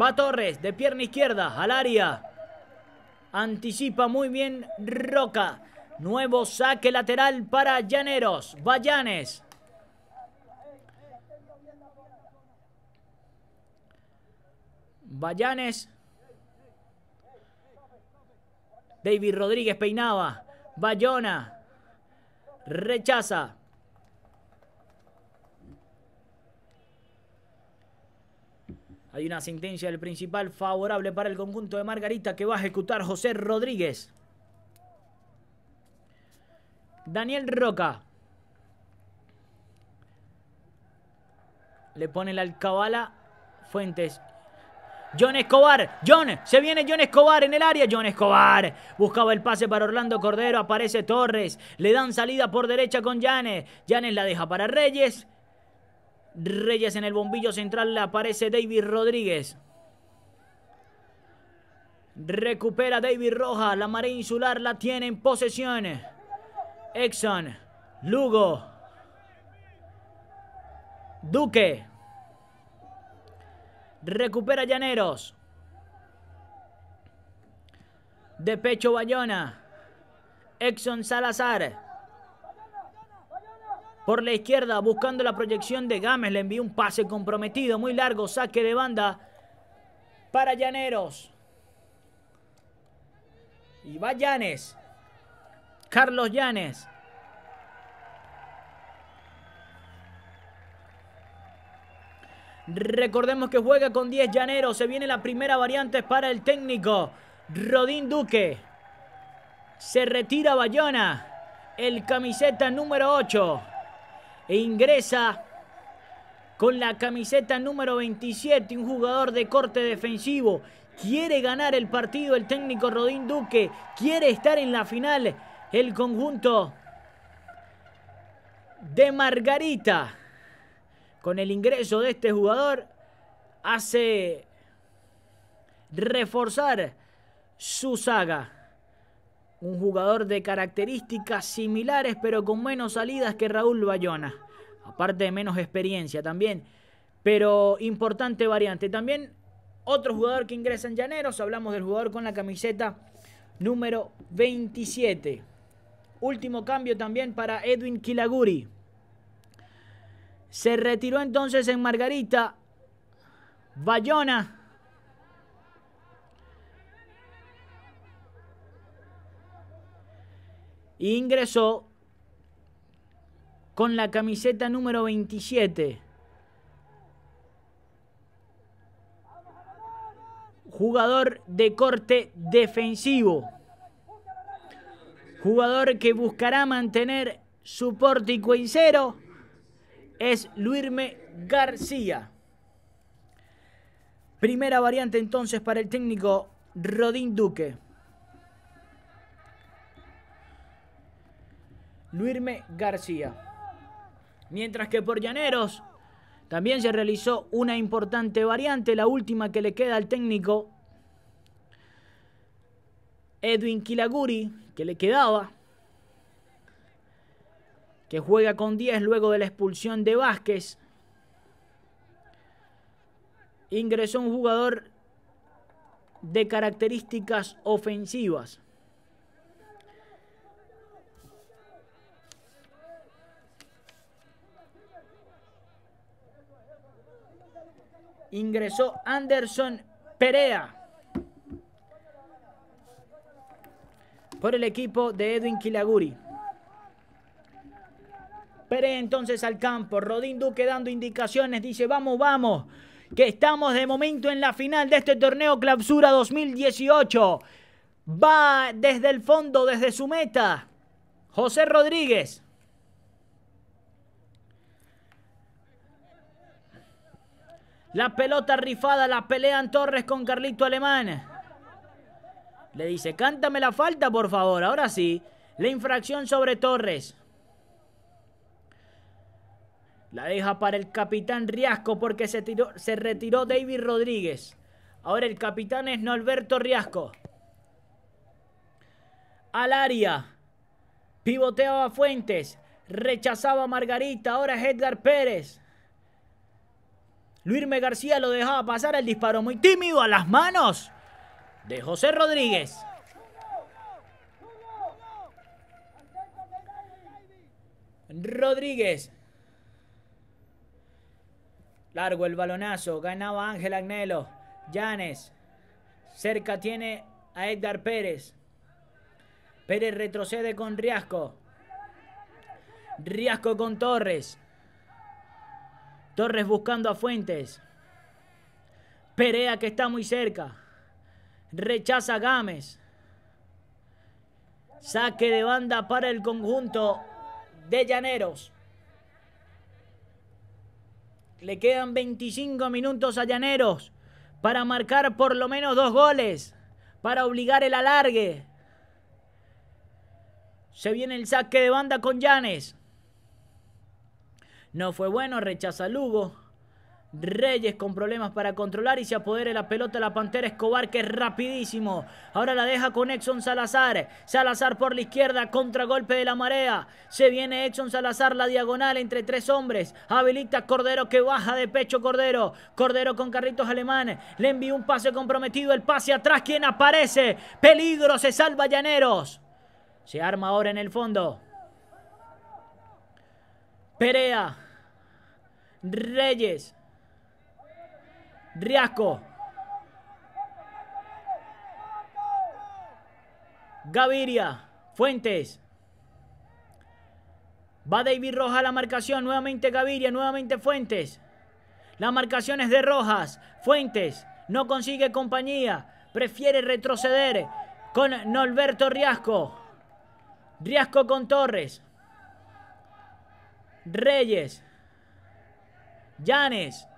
Va Torres de pierna izquierda al área. Anticipa muy bien Roca. Nuevo saque lateral para Llaneros. Vallanes. Vallanes. David Rodríguez peinaba. Bayona. Rechaza. Hay una sentencia del principal favorable para el conjunto de Margarita que va a ejecutar José Rodríguez. Daniel Roca. Le pone la alcabala. Fuentes. John Escobar. John. Se viene John Escobar en el área. John Escobar. Buscaba el pase para Orlando Cordero. Aparece Torres. Le dan salida por derecha con Llanes. Llanes la deja para Reyes. Reyes en el bombillo central. Le aparece David Rodríguez. Recupera David Roja. La marea insular la tiene en posesión. Exxon. Lugo. Duque. Recupera Llaneros. De pecho Bayona. Exxon Salazar. Por la izquierda, buscando la proyección de Gámez, le envió un pase comprometido, muy largo, saque de banda para Llaneros. Y va Llanes. Carlos Llanes. Recordemos que juega con 10 llaneros. Se viene la primera variante para el técnico. Rodín Duque. Se retira Bayona. El camiseta número 8. E ingresa con la camiseta número 27. Un jugador de corte defensivo. Quiere ganar el partido el técnico Rodín Duque. Quiere estar en la final. El conjunto de Margarita con el ingreso de este jugador hace reforzar su saga. Un jugador de características similares pero con menos salidas que Raúl Bayona. Aparte de menos experiencia también. Pero importante variante. También otro jugador que ingresa en Llaneros. Hablamos del jugador con la camiseta número 27. Último cambio también para Edwin Kilaguri. Se retiró entonces en Margarita. Bayona. Ingresó con la camiseta número 27. Jugador de corte defensivo. Jugador que buscará mantener su pórtico en cero es Luirme García. Primera variante entonces para el técnico Rodín Duque. Luirme García. Mientras que por Llaneros también se realizó una importante variante, la última que le queda al técnico Edwin Kilaguri, que le quedaba que juega con 10 luego de la expulsión de Vázquez. Ingresó un jugador de características ofensivas. Ingresó Anderson Perea por el equipo de Edwin Kilaguri. Pérez entonces al campo. Rodín Duque dando indicaciones. Dice, vamos, vamos. Que estamos de momento en la final de este torneo Clausura 2018. Va desde el fondo, desde su meta. José Rodríguez. La pelota rifada, la pelean Torres con Carlito Alemán. Le dice, cántame la falta, por favor. Ahora sí, la infracción sobre Torres. La deja para el capitán Riasco porque se, se retiró David Rodríguez. Ahora el capitán es Norberto Riasco. Al área. Pivoteaba Fuentes. Rechazaba Margarita. Ahora es Edgar Pérez. Luirme García lo dejaba pasar el disparo muy tímido a las manos de José Rodríguez. Rodríguez Largo el balonazo. Ganaba Ángel Agnelo. Llanes. Cerca tiene a Edgar Pérez. Pérez retrocede con Riasco. Riasco con Torres. Torres buscando a Fuentes. Perea que está muy cerca. Rechaza Gámez. Saque de banda para el conjunto de Llaneros. Le quedan 25 minutos a Llaneros para marcar por lo menos dos goles, para obligar el alargue. Se viene el saque de banda con Llanes. No fue bueno, rechaza Lugo. Reyes con problemas para controlar y se apodere la pelota la Pantera Escobar que es rapidísimo. Ahora la deja con Exxon Salazar. Salazar por la izquierda, contragolpe de la marea. Se viene Exxon Salazar la diagonal entre tres hombres. Habilita Cordero que baja de pecho Cordero. Cordero con Carritos Alemán. Le envía un pase comprometido. El pase atrás. ¿Quién aparece? Peligro. Se salva Llaneros. Se arma ahora en el fondo. Perea. Reyes. Riasco. Gaviria. Fuentes. Va David Rojas a la marcación. Nuevamente Gaviria. Nuevamente Fuentes. La marcación es de Rojas. Fuentes. No consigue compañía. Prefiere retroceder con Norberto Riasco. Riasco con Torres. Reyes. Llanes.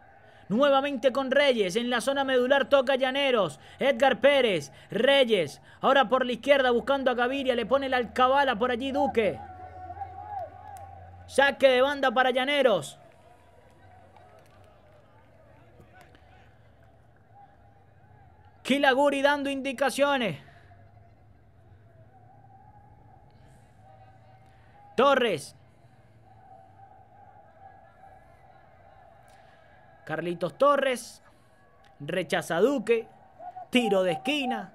Nuevamente con Reyes. En la zona medular toca Llaneros. Edgar Pérez. Reyes. Ahora por la izquierda buscando a Gaviria. Le pone la alcabala por allí Duque. Saque de banda para Llaneros. Kilaguri dando indicaciones. Torres. Carlitos Torres. Rechaza Duque. Tiro de esquina.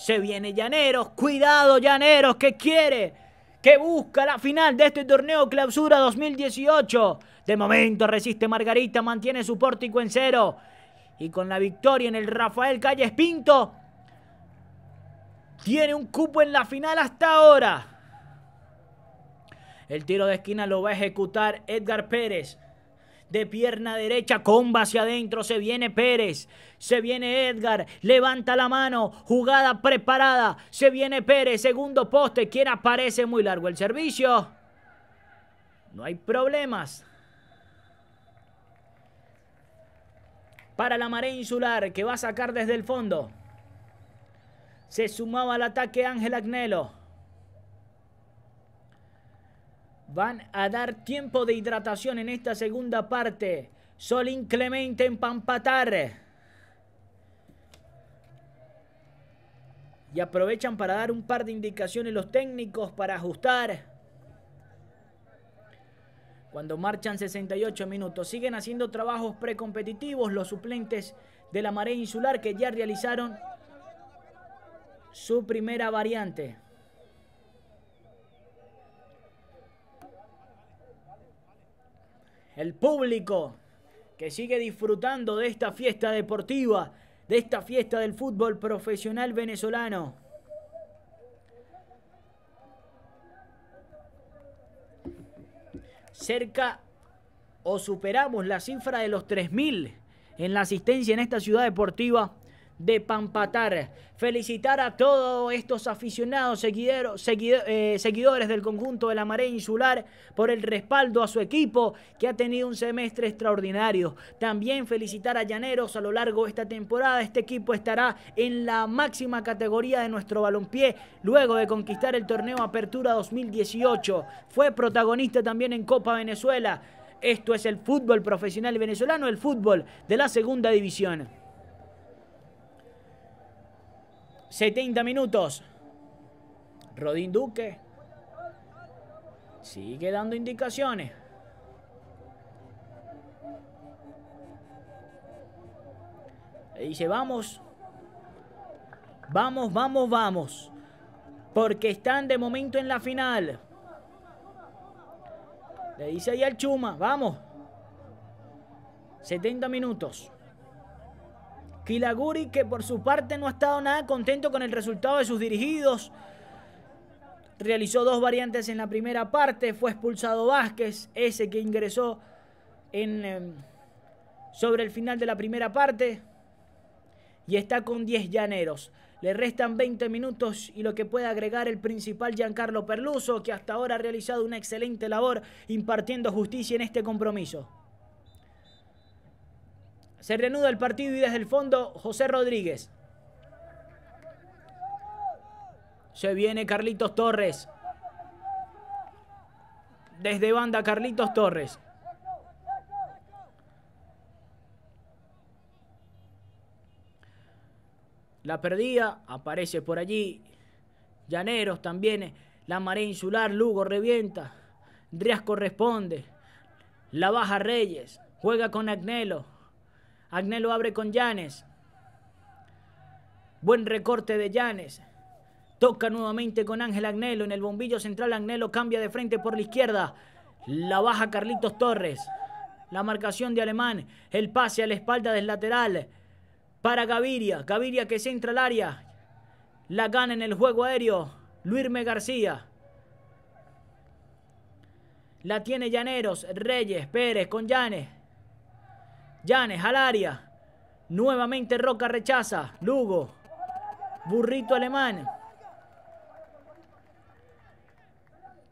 Se viene Llaneros. Cuidado Llaneros que quiere. Que busca la final de este torneo clausura 2018. De momento resiste Margarita. Mantiene su pórtico en cero. Y con la victoria en el Rafael Calles Pinto. Tiene un cupo en la final hasta ahora. El tiro de esquina lo va a ejecutar Edgar Pérez. De pierna derecha, comba hacia adentro, se viene Pérez, se viene Edgar, levanta la mano, jugada preparada, se viene Pérez, segundo poste, quien aparece muy largo el servicio. No hay problemas. Para la marea insular que va a sacar desde el fondo. Se sumaba al ataque Ángel Agnelo. Van a dar tiempo de hidratación en esta segunda parte. Sol inclemente en Pampatar. Y aprovechan para dar un par de indicaciones los técnicos para ajustar. Cuando marchan 68 minutos. Siguen haciendo trabajos precompetitivos los suplentes de la marea insular que ya realizaron su primera variante. El público que sigue disfrutando de esta fiesta deportiva, de esta fiesta del fútbol profesional venezolano. Cerca o superamos la cifra de los 3.000 en la asistencia en esta ciudad deportiva de Pampatar. Felicitar a todos estos aficionados, eh, seguidores del conjunto de la Marea Insular por el respaldo a su equipo que ha tenido un semestre extraordinario. También felicitar a Llaneros a lo largo de esta temporada. Este equipo estará en la máxima categoría de nuestro balompié luego de conquistar el torneo Apertura 2018. Fue protagonista también en Copa Venezuela. Esto es el fútbol profesional venezolano, el fútbol de la segunda división. 70 minutos. Rodín Duque sigue dando indicaciones. Le dice, vamos, vamos, vamos, vamos. Porque están de momento en la final. Le dice ahí al Chuma, vamos. 70 minutos. Kilaguri, que por su parte no ha estado nada contento con el resultado de sus dirigidos. Realizó dos variantes en la primera parte. Fue expulsado Vázquez, ese que ingresó en, em, sobre el final de la primera parte. Y está con 10 llaneros. Le restan 20 minutos y lo que puede agregar el principal Giancarlo Perluso, que hasta ahora ha realizado una excelente labor impartiendo justicia en este compromiso. Se reanuda el partido y desde el fondo José Rodríguez. Se viene Carlitos Torres. Desde banda Carlitos Torres. La perdida, aparece por allí. Llaneros también. La marea insular, Lugo revienta. Riasco responde. La baja Reyes. Juega con Agnelo. Agnelo abre con Llanes. Buen recorte de Llanes. Toca nuevamente con Ángel Agnelo. En el bombillo central Agnelo cambia de frente por la izquierda. La baja Carlitos Torres. La marcación de Alemán. El pase a la espalda del lateral para Gaviria. Gaviria que centra al área. La gana en el juego aéreo. Luirme García. La tiene Llaneros, Reyes, Pérez con Llanes. Llanes al área. Nuevamente Roca rechaza. Lugo. Burrito alemán.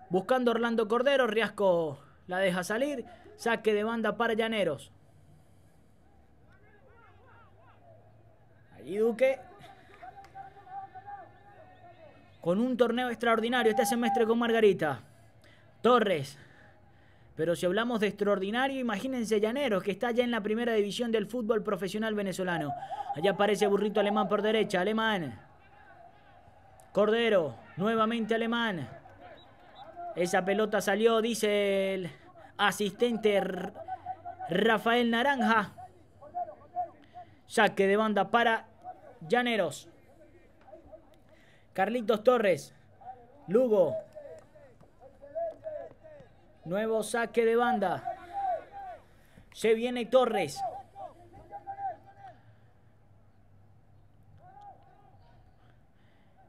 Buscando Orlando Cordero. Riasco la deja salir. Saque de banda para Llaneros. Y Duque con un torneo extraordinario este semestre con Margarita. Torres. Pero si hablamos de extraordinario, imagínense Llaneros, que está ya en la primera división del fútbol profesional venezolano. Allá aparece Burrito Alemán por derecha. Alemán. Cordero. Nuevamente Alemán. Esa pelota salió, dice el asistente Rafael Naranja. Saque de banda para Llaneros. Carlitos Torres. Lugo. Nuevo saque de banda. Se viene Torres.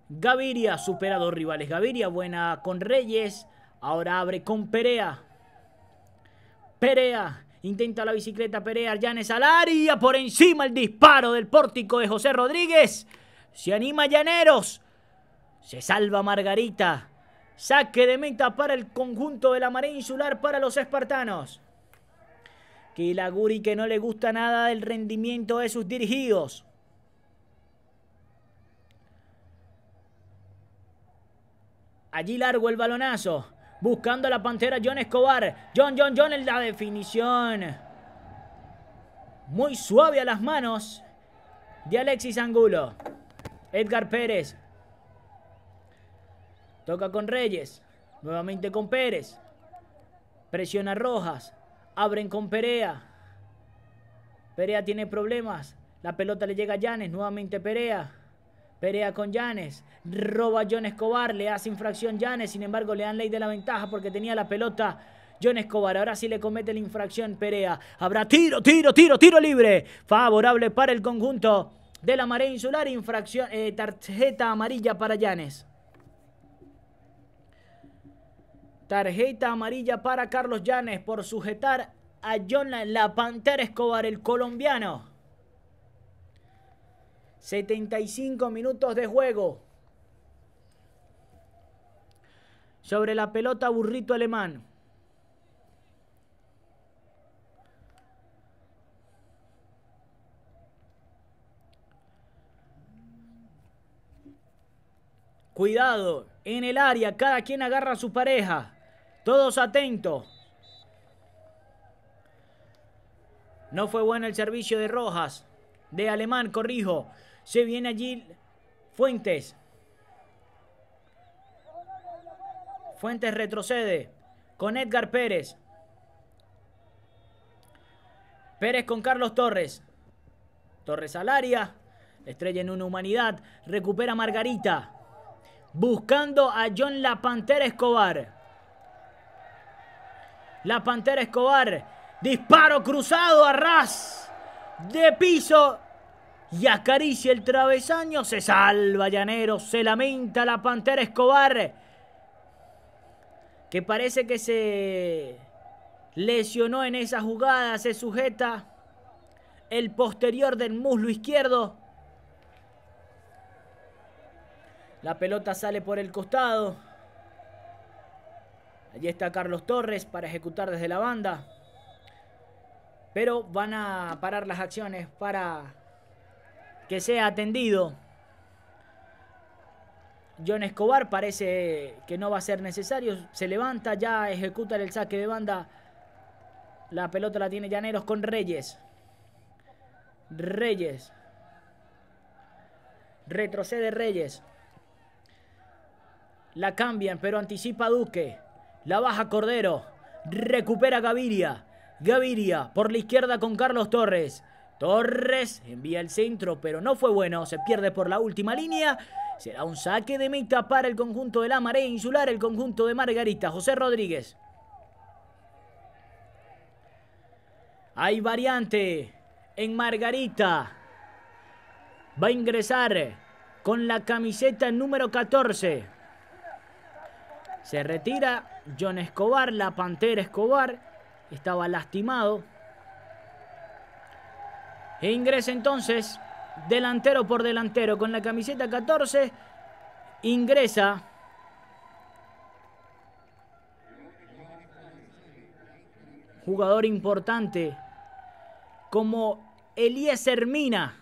Gaviria, superado rivales. Gaviria, buena con Reyes. Ahora abre con Perea. Perea Intenta la bicicleta Perea, Llanes al área, por encima el disparo del pórtico de José Rodríguez. Se anima Llaneros. Se salva Margarita. Saque de meta para el conjunto de la marea insular para los espartanos. Kilaguri que no le gusta nada el rendimiento de sus dirigidos. Allí largo el balonazo. Buscando a la pantera John Escobar. John, John, John en la definición. Muy suave a las manos de Alexis Angulo. Edgar Pérez. Toca con Reyes. Nuevamente con Pérez. Presiona Rojas. Abren con Perea. Perea tiene problemas. La pelota le llega a Llanes. Nuevamente Perea. Perea con Llanes. Roba John Escobar. Le hace infracción Llanes. Sin embargo, le dan ley de la ventaja porque tenía la pelota. John Escobar. Ahora sí le comete la infracción Perea. Habrá tiro, tiro, tiro, tiro libre. Favorable para el conjunto de la marea insular. Infracción, eh, tarjeta amarilla para Llanes. Tarjeta amarilla para Carlos Llanes por sujetar a John La Pantera Escobar, el colombiano. 75 minutos de juego. Sobre la pelota burrito alemán. Cuidado, en el área, cada quien agarra a su pareja. Todos atentos. No fue bueno el servicio de Rojas. De Alemán, corrijo. Se viene allí Fuentes. Fuentes retrocede con Edgar Pérez. Pérez con Carlos Torres. Torres al área. Estrella en una humanidad. Recupera Margarita. Buscando a John La Pantera Escobar. La Pantera Escobar. Disparo cruzado a ras de piso y acaricia el travesaño. Se salva Llanero, se lamenta la Pantera Escobar, que parece que se lesionó en esa jugada, se sujeta el posterior del muslo izquierdo. La pelota sale por el costado. Allí está Carlos Torres para ejecutar desde la banda. Pero van a parar las acciones para que sea atendido. John Escobar parece que no va a ser necesario. Se levanta, ya ejecuta el saque de banda. La pelota la tiene Llaneros con Reyes. Reyes. Retrocede Reyes. La cambian, pero anticipa Duque. La baja Cordero. Recupera Gaviria. Gaviria por la izquierda con Carlos Torres. Torres envía el centro, pero no fue bueno. Se pierde por la última línea. Será un saque de meta para el conjunto de la Marea Insular, el conjunto de Margarita. José Rodríguez. Hay variante en Margarita. Va a ingresar con la camiseta número 14. Se retira John Escobar, la Pantera Escobar. Estaba lastimado. E ingresa entonces delantero por delantero con la camiseta 14. Ingresa jugador importante como Eliezer Mina.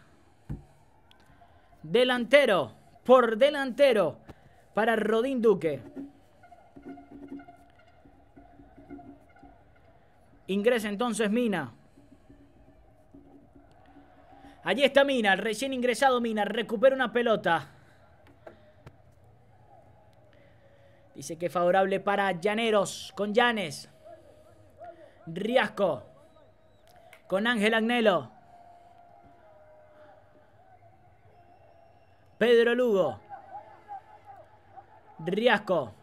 Delantero por delantero para Rodín Duque. Ingresa entonces Mina. Allí está Mina, recién ingresado Mina, recupera una pelota. Dice que es favorable para Llaneros, con Llanes. Riasco, con Ángel Agnelo. Pedro Lugo. Riasco.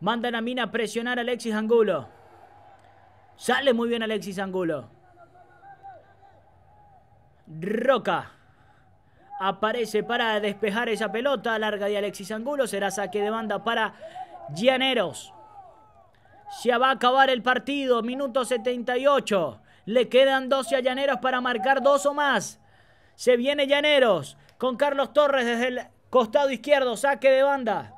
Mandan a Mina a presionar a Alexis Angulo. Sale muy bien Alexis Angulo. Roca. Aparece para despejar esa pelota. Larga de Alexis Angulo. Será saque de banda para Llaneros. Se va a acabar el partido. Minuto 78. Le quedan 12 a Llaneros para marcar dos o más. Se viene Llaneros con Carlos Torres desde el costado izquierdo. Saque de banda.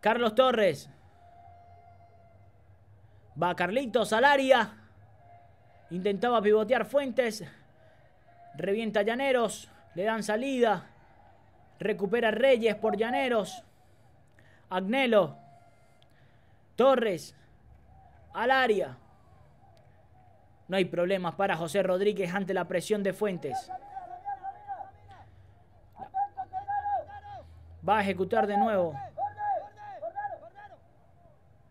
Carlos Torres. Va Carlitos al área. Intentaba pivotear Fuentes. Revienta Llaneros. Le dan salida. Recupera Reyes por Llaneros. Agnelo. Torres. Al área. No hay problemas para José Rodríguez ante la presión de Fuentes. Va a ejecutar de nuevo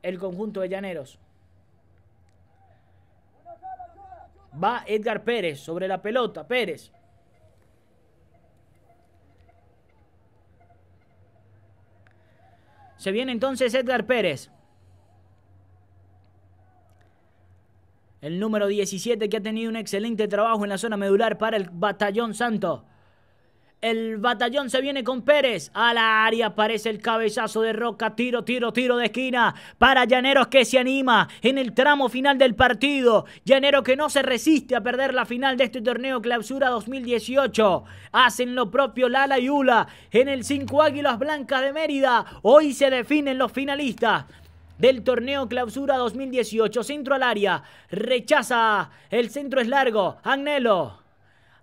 el conjunto de Llaneros. Va Edgar Pérez sobre la pelota. Pérez. Se viene entonces Edgar Pérez. El número 17 que ha tenido un excelente trabajo en la zona medular para el Batallón Santo. El batallón se viene con Pérez. A la área aparece el cabezazo de Roca. Tiro, tiro, tiro de esquina. Para Llaneros que se anima en el tramo final del partido. Llanero que no se resiste a perder la final de este torneo Clausura 2018. Hacen lo propio Lala y Ula en el 5 Águilas Blancas de Mérida. Hoy se definen los finalistas del torneo Clausura 2018. Centro al área. Rechaza. El centro es largo. Agnelo.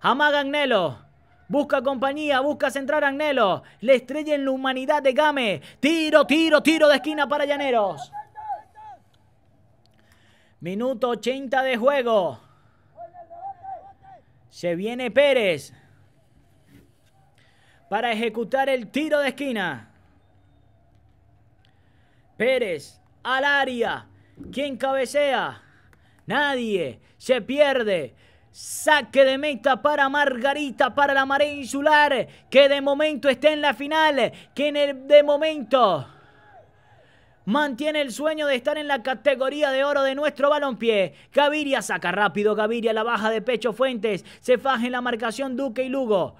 Amaga Agnelo. Busca compañía, busca centrar a Agnelo. Le estrella en la humanidad de Game. Tiro, tiro, tiro de esquina para Llaneros. Minuto 80 de juego. Se viene Pérez. Para ejecutar el tiro de esquina. Pérez al área. ¿Quién cabecea? Nadie. Se pierde. Saque de meta para Margarita, para la Marea Insular, que de momento está en la final, que de momento mantiene el sueño de estar en la categoría de oro de nuestro balompié. Gaviria saca rápido, Gaviria la baja de pecho Fuentes, se faja en la marcación Duque y Lugo.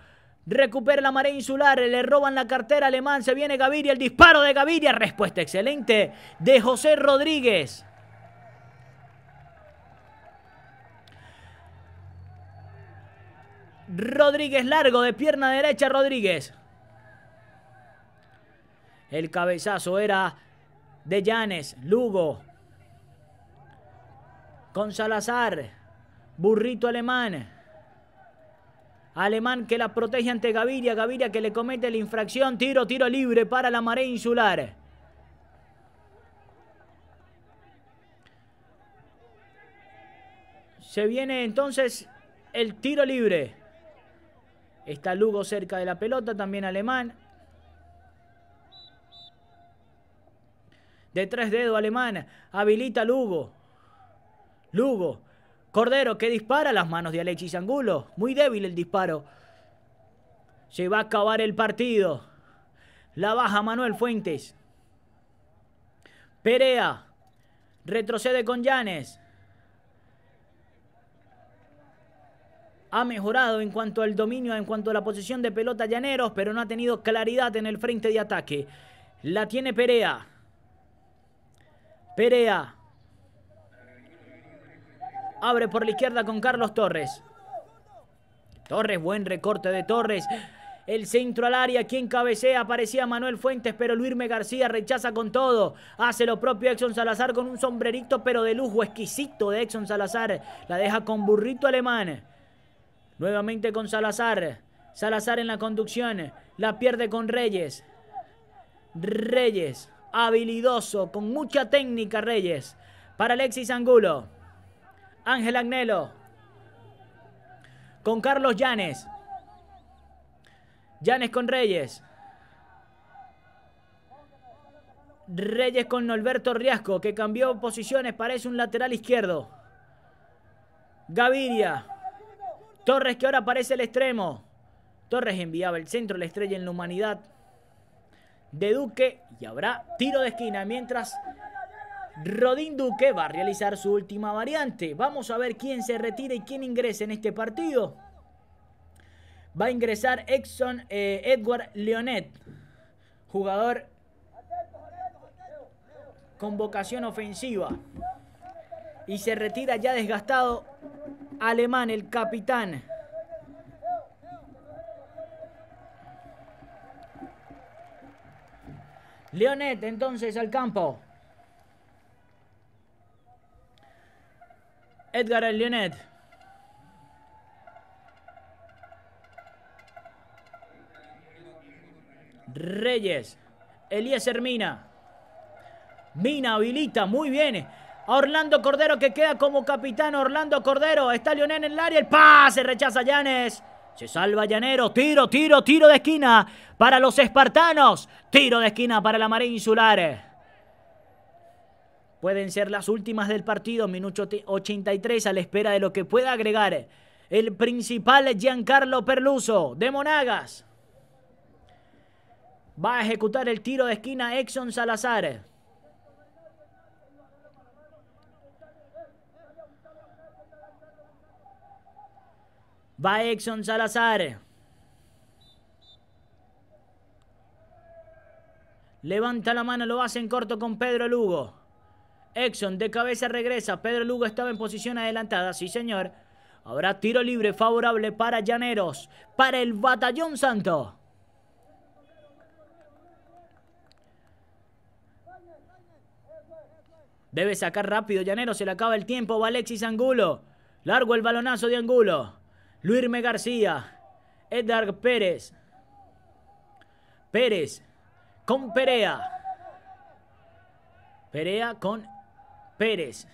Recupera la marea insular, le roban la cartera alemán, se viene Gaviria, el disparo de Gaviria, respuesta excelente de José Rodríguez. Rodríguez largo de pierna derecha Rodríguez. El cabezazo era de Llanes, Lugo. Con Salazar, burrito alemán. Alemán que la protege ante Gaviria. Gaviria que le comete la infracción. Tiro, tiro libre para la marea insular. Se viene entonces el tiro libre. Está Lugo cerca de la pelota, también alemán. De tres dedos alemán. Habilita Lugo. Lugo Cordero que dispara las manos de Alexis Angulo. Muy débil el disparo. Se va a acabar el partido. La baja Manuel Fuentes. Perea. Retrocede con Llanes. Ha mejorado en cuanto al dominio, en cuanto a la posición de pelota Llaneros, pero no ha tenido claridad en el frente de ataque. La tiene Perea. Perea. Abre por la izquierda con Carlos Torres. Torres, buen recorte de Torres. El centro al área, quien cabecea, aparecía Manuel Fuentes, pero Luirme García rechaza con todo. Hace lo propio Exxon Salazar con un sombrerito, pero de lujo exquisito de Exxon Salazar. La deja con burrito alemán. Nuevamente con Salazar. Salazar en la conducción. La pierde con Reyes. Reyes. Habilidoso, con mucha técnica Reyes. Para Alexis Angulo. Ángel Agnelo. Con Carlos Llanes. Llanes con Reyes. Reyes con Norberto Riasco, que cambió posiciones, parece un lateral izquierdo. Gaviria. Torres, que ahora parece el extremo. Torres enviaba el centro, la estrella en la humanidad de Duque. Y habrá tiro de esquina mientras Rodín Duque va a realizar su última variante. Vamos a ver quién se retira y quién ingresa en este partido. Va a ingresar Exxon eh, Edward Leonet, jugador con vocación ofensiva. Y se retira ya desgastado Alemán, el capitán. Leonet entonces al campo. Edgar Leonet. Reyes. Elías Mina. Mina habilita, muy bien. A Orlando Cordero que queda como capitán. Orlando Cordero. Está Leonel en el área. El pase rechaza Llanes. Se salva Llanero. Tiro, tiro, tiro de esquina para los espartanos. Tiro de esquina para la María Insular. Pueden ser las últimas del partido, minuto 83, a la espera de lo que pueda agregar el principal Giancarlo Perluso de Monagas. Va a ejecutar el tiro de esquina Exxon Salazar. Va Exxon Salazar. Levanta la mano, lo hace en corto con Pedro Lugo. Exxon de cabeza regresa. Pedro Lugo estaba en posición adelantada. Sí, señor. Habrá tiro libre favorable para Llaneros. Para el Batallón Santo. Debe sacar rápido Llaneros. Se le acaba el tiempo. Va Alexis Angulo. Largo el balonazo de Angulo. Luirme García. Edgar Pérez. Pérez. Con Perea. Perea con Pérez.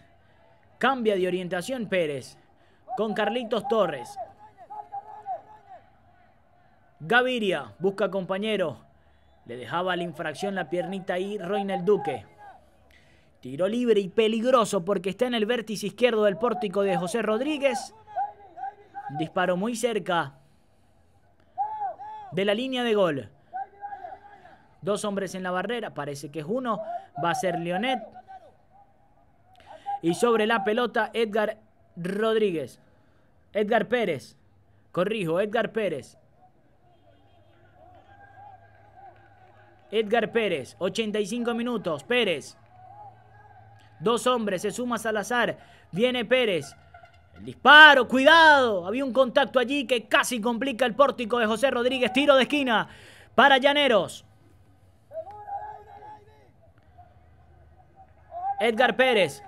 Cambia de orientación Pérez. Con Carlitos Torres. Gaviria busca compañero. Le dejaba la infracción la piernita ahí el Duque. Tiro libre y peligroso porque está en el vértice izquierdo del pórtico de José Rodríguez. Disparo muy cerca de la línea de gol. Dos hombres en la barrera, parece que es uno. Va a ser Leonet. Y sobre la pelota, Edgar Rodríguez. Edgar Pérez. Corrijo, Edgar Pérez. Edgar Pérez, 85 minutos. Pérez. Dos hombres, se suma Salazar. Viene Pérez. El disparo, cuidado. Había un contacto allí que casi complica el pórtico de José Rodríguez. Tiro de esquina para Llaneros. Edgar Pérez.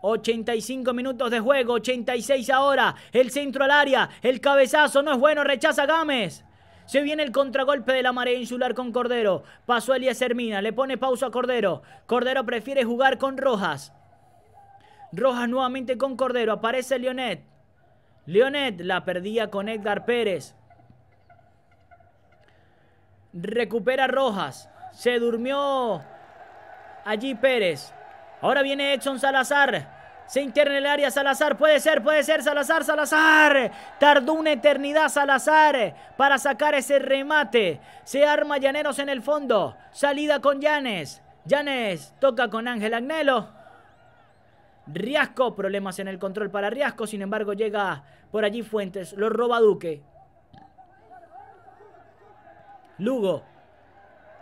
...85 minutos de juego... ...86 ahora... ...el centro al área... ...el cabezazo no es bueno... ...rechaza Gámez... Se viene el contragolpe de la marea insular con Cordero. Pasó Elías Hermina. Le pone pausa a Cordero. Cordero prefiere jugar con Rojas. Rojas nuevamente con Cordero. Aparece Leonet. Leonet la perdía con Edgar Pérez. Recupera Rojas. Se durmió allí Pérez. Ahora viene Edson Salazar. Se interna el área Salazar. Puede ser, puede ser. Salazar, Salazar. Tardó una eternidad Salazar para sacar ese remate. Se arma Llaneros en el fondo. Salida con Llanes. Llanes toca con Ángel Agnelo. Riasco, problemas en el control para Riasco. Sin embargo, llega por allí Fuentes. Lo roba Duque. Lugo.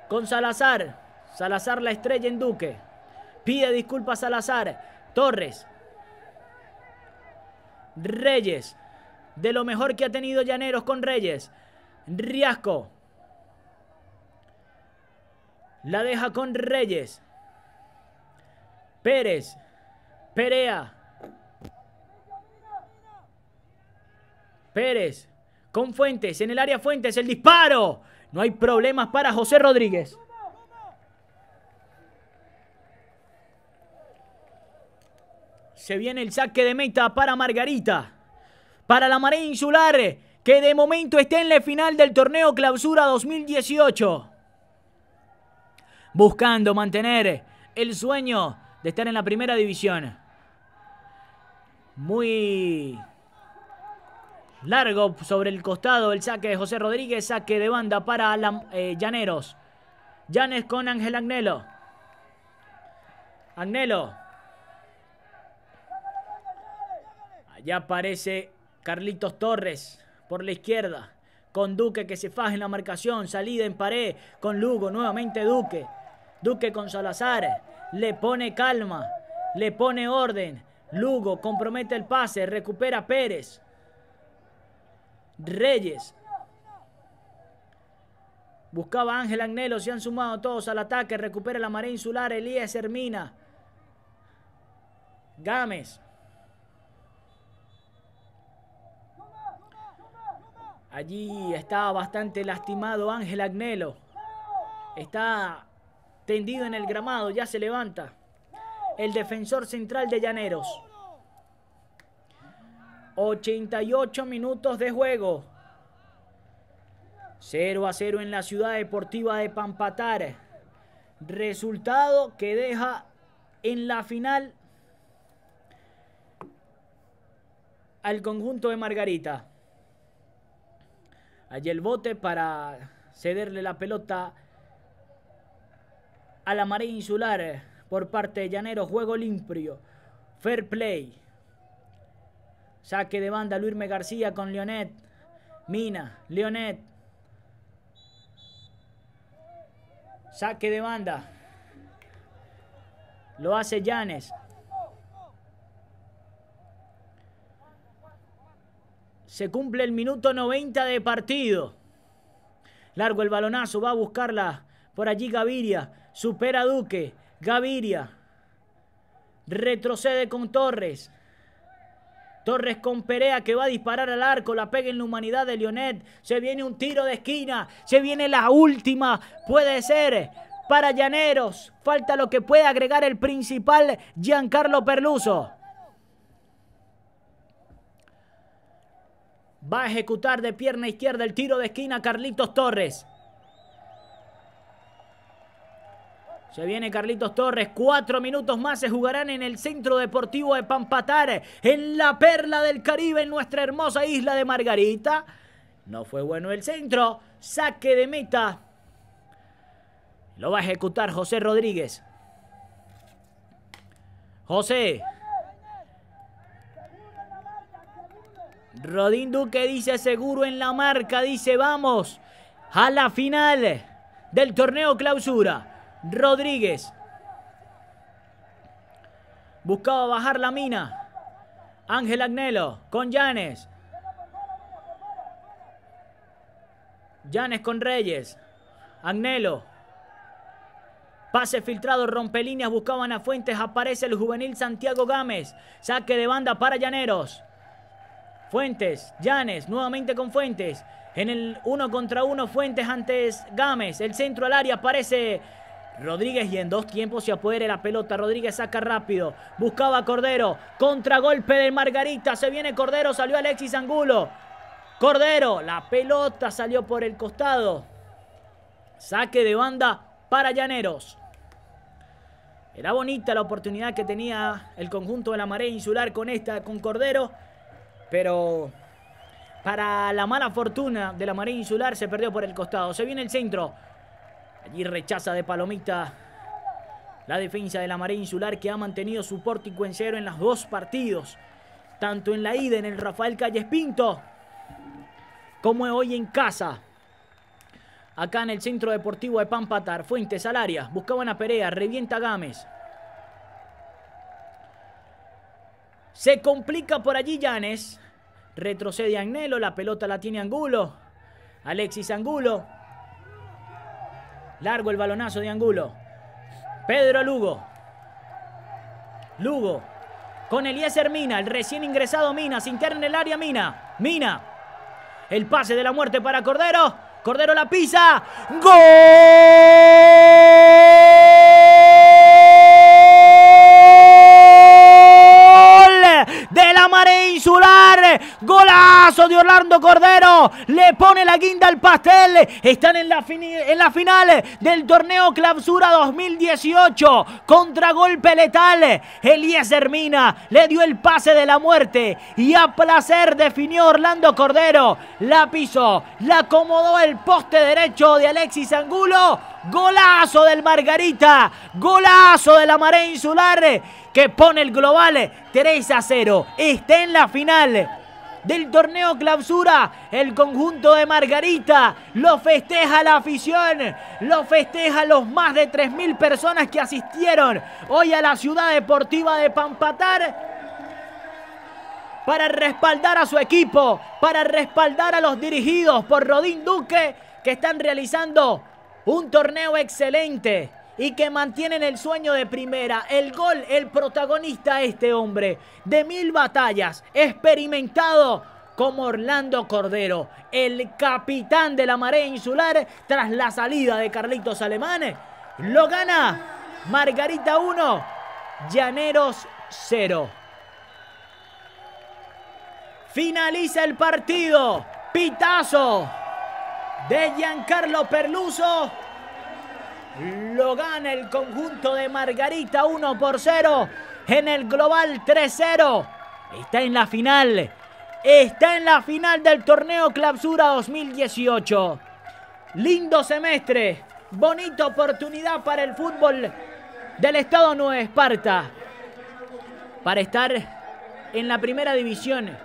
Con Salazar. Salazar la estrella en Duque. Pide disculpas Salazar. Torres. Reyes. De lo mejor que ha tenido Llaneros con Reyes. Riasco. La deja con Reyes. Pérez. Perea. Pérez. Con Fuentes. En el área Fuentes. El disparo. No hay problemas para José Rodríguez. Se viene el saque de meta para Margarita. Para la Marea Insular, que de momento está en la final del torneo Clausura 2018. Buscando mantener el sueño de estar en la primera división. Muy largo sobre el costado el saque de José Rodríguez. Saque de banda para eh, Llaneros. Llanes con Ángel Agnelo. Agnelo Ya aparece Carlitos Torres por la izquierda. Con Duque que se faja en la marcación. Salida en pared con Lugo. Nuevamente Duque. Duque con Salazar. Le pone calma. Le pone orden. Lugo compromete el pase. Recupera Pérez. Reyes. Buscaba Ángel Agnelo. Se han sumado todos al ataque. Recupera la marea insular. Elías Hermina. Gámez. Allí está bastante lastimado Ángel Agnelo. Está tendido en el gramado, ya se levanta. El defensor central de Llaneros. 88 minutos de juego. 0 a 0 en la ciudad deportiva de Pampatar. Resultado que deja en la final al conjunto de Margarita. Allí el bote para cederle la pelota a la marea insular por parte de Llanero. Juego limpio. Fair play. Saque de banda Luirme García con Leonet. Mina, Leonet. Saque de banda. Lo hace Llanes. Se cumple el minuto 90 de partido. Largo el balonazo, va a buscarla por allí Gaviria. Supera a Duque. Gaviria. Retrocede con Torres. Torres con Perea que va a disparar al arco, la pega en la humanidad de Leonet. Se viene un tiro de esquina, se viene la última, puede ser para Llaneros. Falta lo que puede agregar el principal Giancarlo Perluso. Va a ejecutar de pierna izquierda el tiro de esquina Carlitos Torres. Se viene Carlitos Torres. Cuatro minutos más se jugarán en el Centro Deportivo de Pampatar, en la perla del Caribe, en nuestra hermosa isla de Margarita. No fue bueno el centro. Saque de meta. Lo va a ejecutar José Rodríguez. José. Rodín Duque dice seguro en la marca, dice vamos a la final del torneo clausura. Rodríguez. Buscaba bajar la mina. Ángel Agnelo con Llanes. Llanes con Reyes. Agnelo. Pase filtrado, rompe líneas, buscaban a Fuentes, aparece el juvenil Santiago Gámez. Saque de banda para Llaneros. Fuentes, Llanes, nuevamente con Fuentes. En el uno contra uno, Fuentes antes Gámez. El centro al área aparece Rodríguez y en dos tiempos se apodera la pelota. Rodríguez saca rápido. Buscaba a Cordero. Contragolpe de Margarita. Se viene Cordero. Salió Alexis Angulo. Cordero. La pelota salió por el costado. Saque de banda para Llaneros. Era bonita la oportunidad que tenía el conjunto de la marea insular con esta, con Cordero. Pero para la mala fortuna de la marea insular se perdió por el costado. Se viene el centro. Allí rechaza de palomita la defensa de la marea insular que ha mantenido su pórtico en cero en los dos partidos. Tanto en la ida en el Rafael Calles Pinto como hoy en casa. Acá en el centro deportivo de Pampatar. Fuentes al área. Buscaban a Perea. Revienta Gámez. Se complica por allí Llanes. Retrocede Agnelo. La pelota la tiene Angulo. Alexis Angulo. Largo el balonazo de Angulo. Pedro Lugo. Lugo. Con Eliezer Mina. El recién ingresado Mina. Se interna en el área Mina. Mina. El pase de la muerte para Cordero. Cordero la pisa. ¡Gol! Marea insular. Golazo de Orlando Cordero. Le pone la guinda al pastel. Están en la, en la final del torneo Clausura 2018. Contragolpe letal. Eliezer Mina le dio el pase de la muerte. Y a placer definió Orlando Cordero. La pisó. La acomodó el poste derecho de Alexis Angulo. Golazo del Margarita. Golazo de la marea insular que pone el global 3 a 0. Está en la final del torneo clausura. El conjunto de Margarita lo festeja la afición, lo festeja los más de 3.000 personas que asistieron hoy a la ciudad deportiva de Pampatar para respaldar a su equipo, para respaldar a los dirigidos por Rodín Duque que están realizando un torneo excelente y que mantienen el sueño de primera. El gol, el protagonista este hombre de mil batallas, experimentado como Orlando Cordero, el capitán de la marea insular tras la salida de Carlitos Alemán. Lo gana Margarita 1, Llaneros 0. Finaliza el partido. Pitazo de Giancarlo Perluso lo gana el conjunto de Margarita 1 por 0 en el global 3-0. Está en la final. Está en la final del torneo Clausura 2018. Lindo semestre. Bonita oportunidad para el fútbol del Estado Nueva Esparta. Para estar en la primera división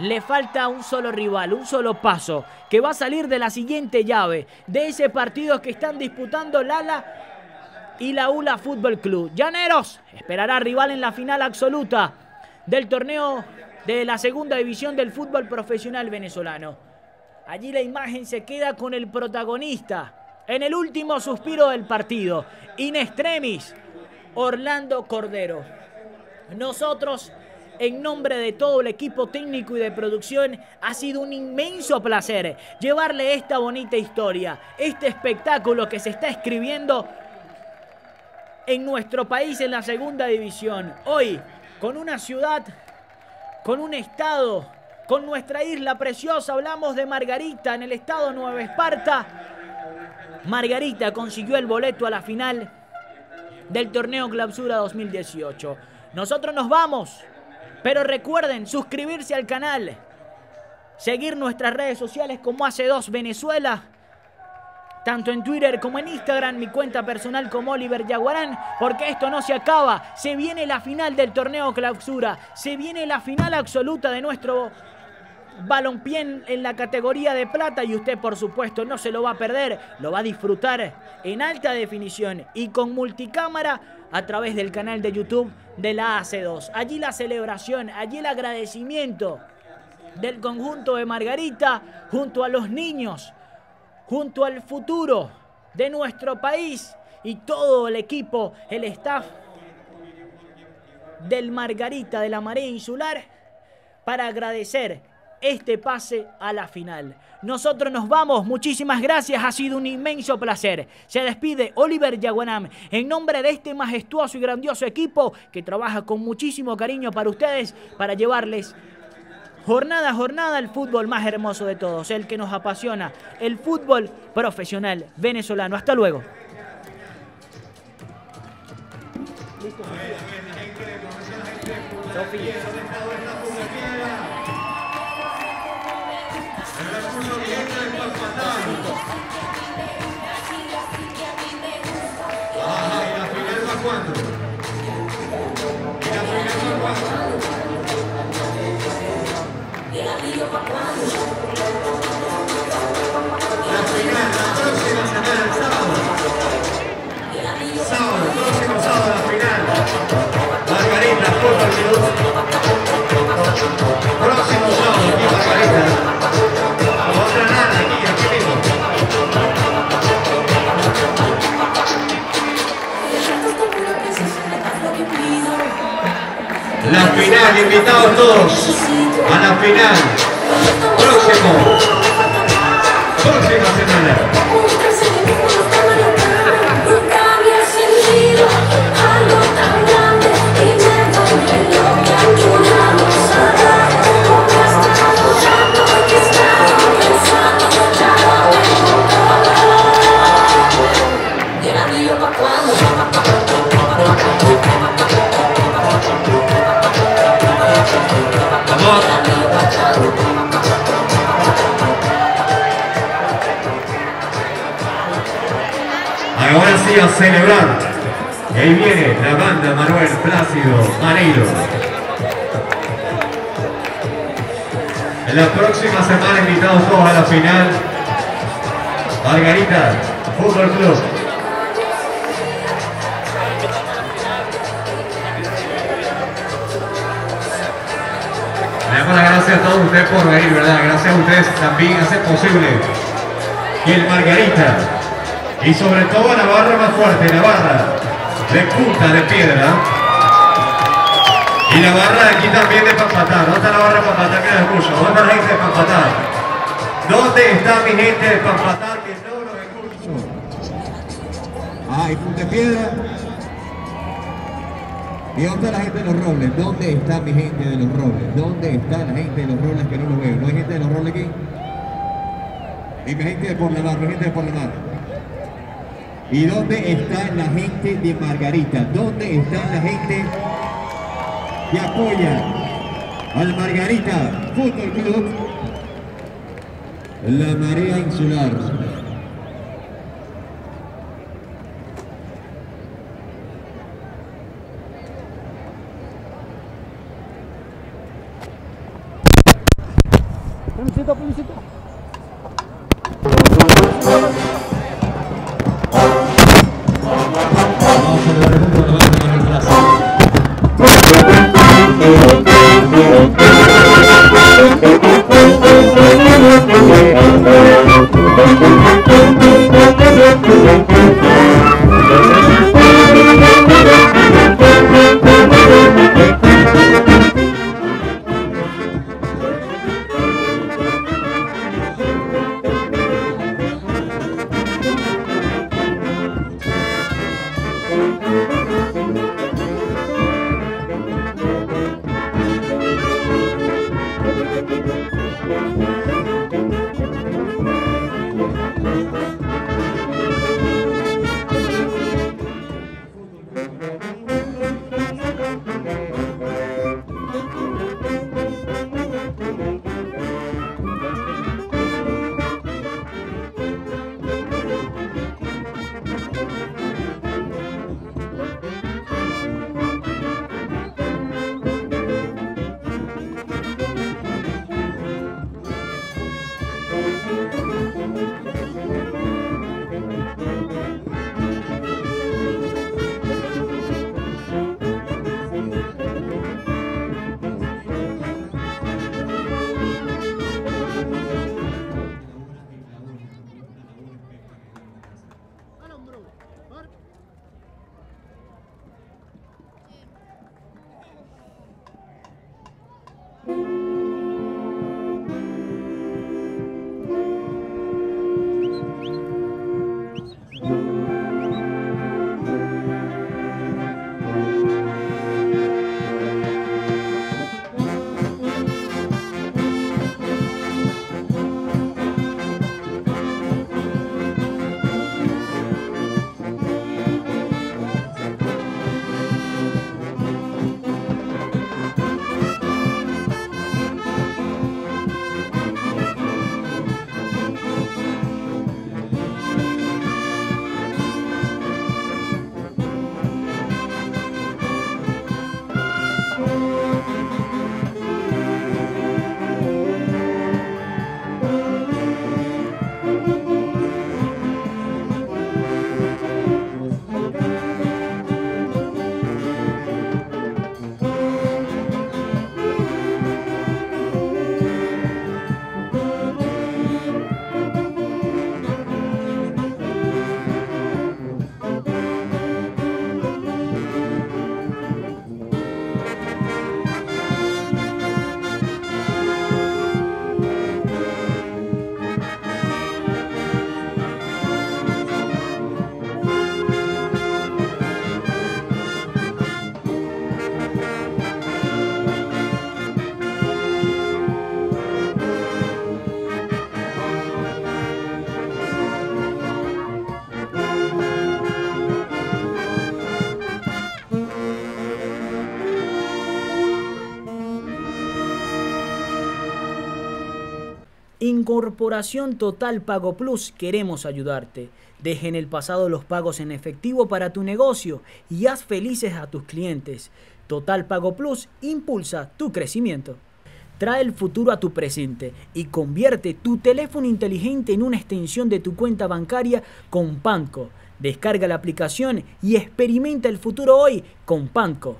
le falta un solo rival, un solo paso, que va a salir de la siguiente llave, de ese partido que están disputando Lala y la ULA Fútbol Club. Llaneros esperará rival en la final absoluta del torneo de la segunda división del fútbol profesional venezolano. Allí la imagen se queda con el protagonista en el último suspiro del partido, in extremis, Orlando Cordero. Nosotros en nombre de todo el equipo técnico y de producción, ha sido un inmenso placer llevarle esta bonita historia, este espectáculo que se está escribiendo en nuestro país en la segunda división. Hoy, con una ciudad, con un estado, con nuestra isla preciosa, hablamos de Margarita en el estado Nueva Esparta. Margarita consiguió el boleto a la final del torneo Clausura 2018. Nosotros nos vamos. Pero recuerden suscribirse al canal, seguir nuestras redes sociales como hace dos Venezuela, tanto en Twitter como en Instagram, mi cuenta personal como Oliver Yaguarán, porque esto no se acaba. Se viene la final del torneo clausura, se viene la final absoluta de nuestro balompié en la categoría de plata y usted por supuesto no se lo va a perder, lo va a disfrutar en alta definición y con multicámara a través del canal de YouTube de la AC2. Allí la celebración, allí el agradecimiento del conjunto de Margarita junto a los niños, junto al futuro de nuestro país y todo el equipo, el staff del Margarita de la Marea Insular para agradecer este pase a la final. Nosotros nos vamos, muchísimas gracias, ha sido un inmenso placer. Se despide Oliver Yaguanam en nombre de este majestuoso y grandioso equipo que trabaja con muchísimo cariño para ustedes, para llevarles jornada a jornada el fútbol más hermoso de todos, el que nos apasiona, el fútbol profesional venezolano. Hasta luego. Invitados todos a la final. Próximo. Próxima semana. A celebrar. Y ahí viene la banda Manuel Plácido Maneiro. En la próxima semana invitados todos a la final. Margarita Fútbol Club. Le damos las gracias a todos ustedes por venir, ¿verdad? Gracias a ustedes también hacer posible que el Margarita y sobre todo la barra más fuerte, la barra de punta de piedra y la barra de aquí también de Pampatá. ¿Dónde está la barra de Pampatá que la escucho? ¿Dónde está la gente de Pampatá? ¿Dónde está mi gente de Pampatá que no lo escucho? Ah, punta de piedra. ¿Y dónde está la gente de los robles? ¿Dónde está mi gente de los robles? ¿Dónde está la gente de los robles que no los veo? ¿No hay gente de los robles aquí? Y mi gente de Por la mi gente de Por la Mar. ¿Y dónde está la gente de Margarita? ¿Dónde está la gente que apoya al Margarita Fútbol Club? La Marea Insular. Corporación Total Pago Plus queremos ayudarte. Deja en el pasado los pagos en efectivo para tu negocio y haz felices a tus clientes. Total Pago Plus impulsa tu crecimiento. Trae el futuro a tu presente y convierte tu teléfono inteligente en una extensión de tu cuenta bancaria con Panco. Descarga la aplicación y experimenta el futuro hoy con Panco.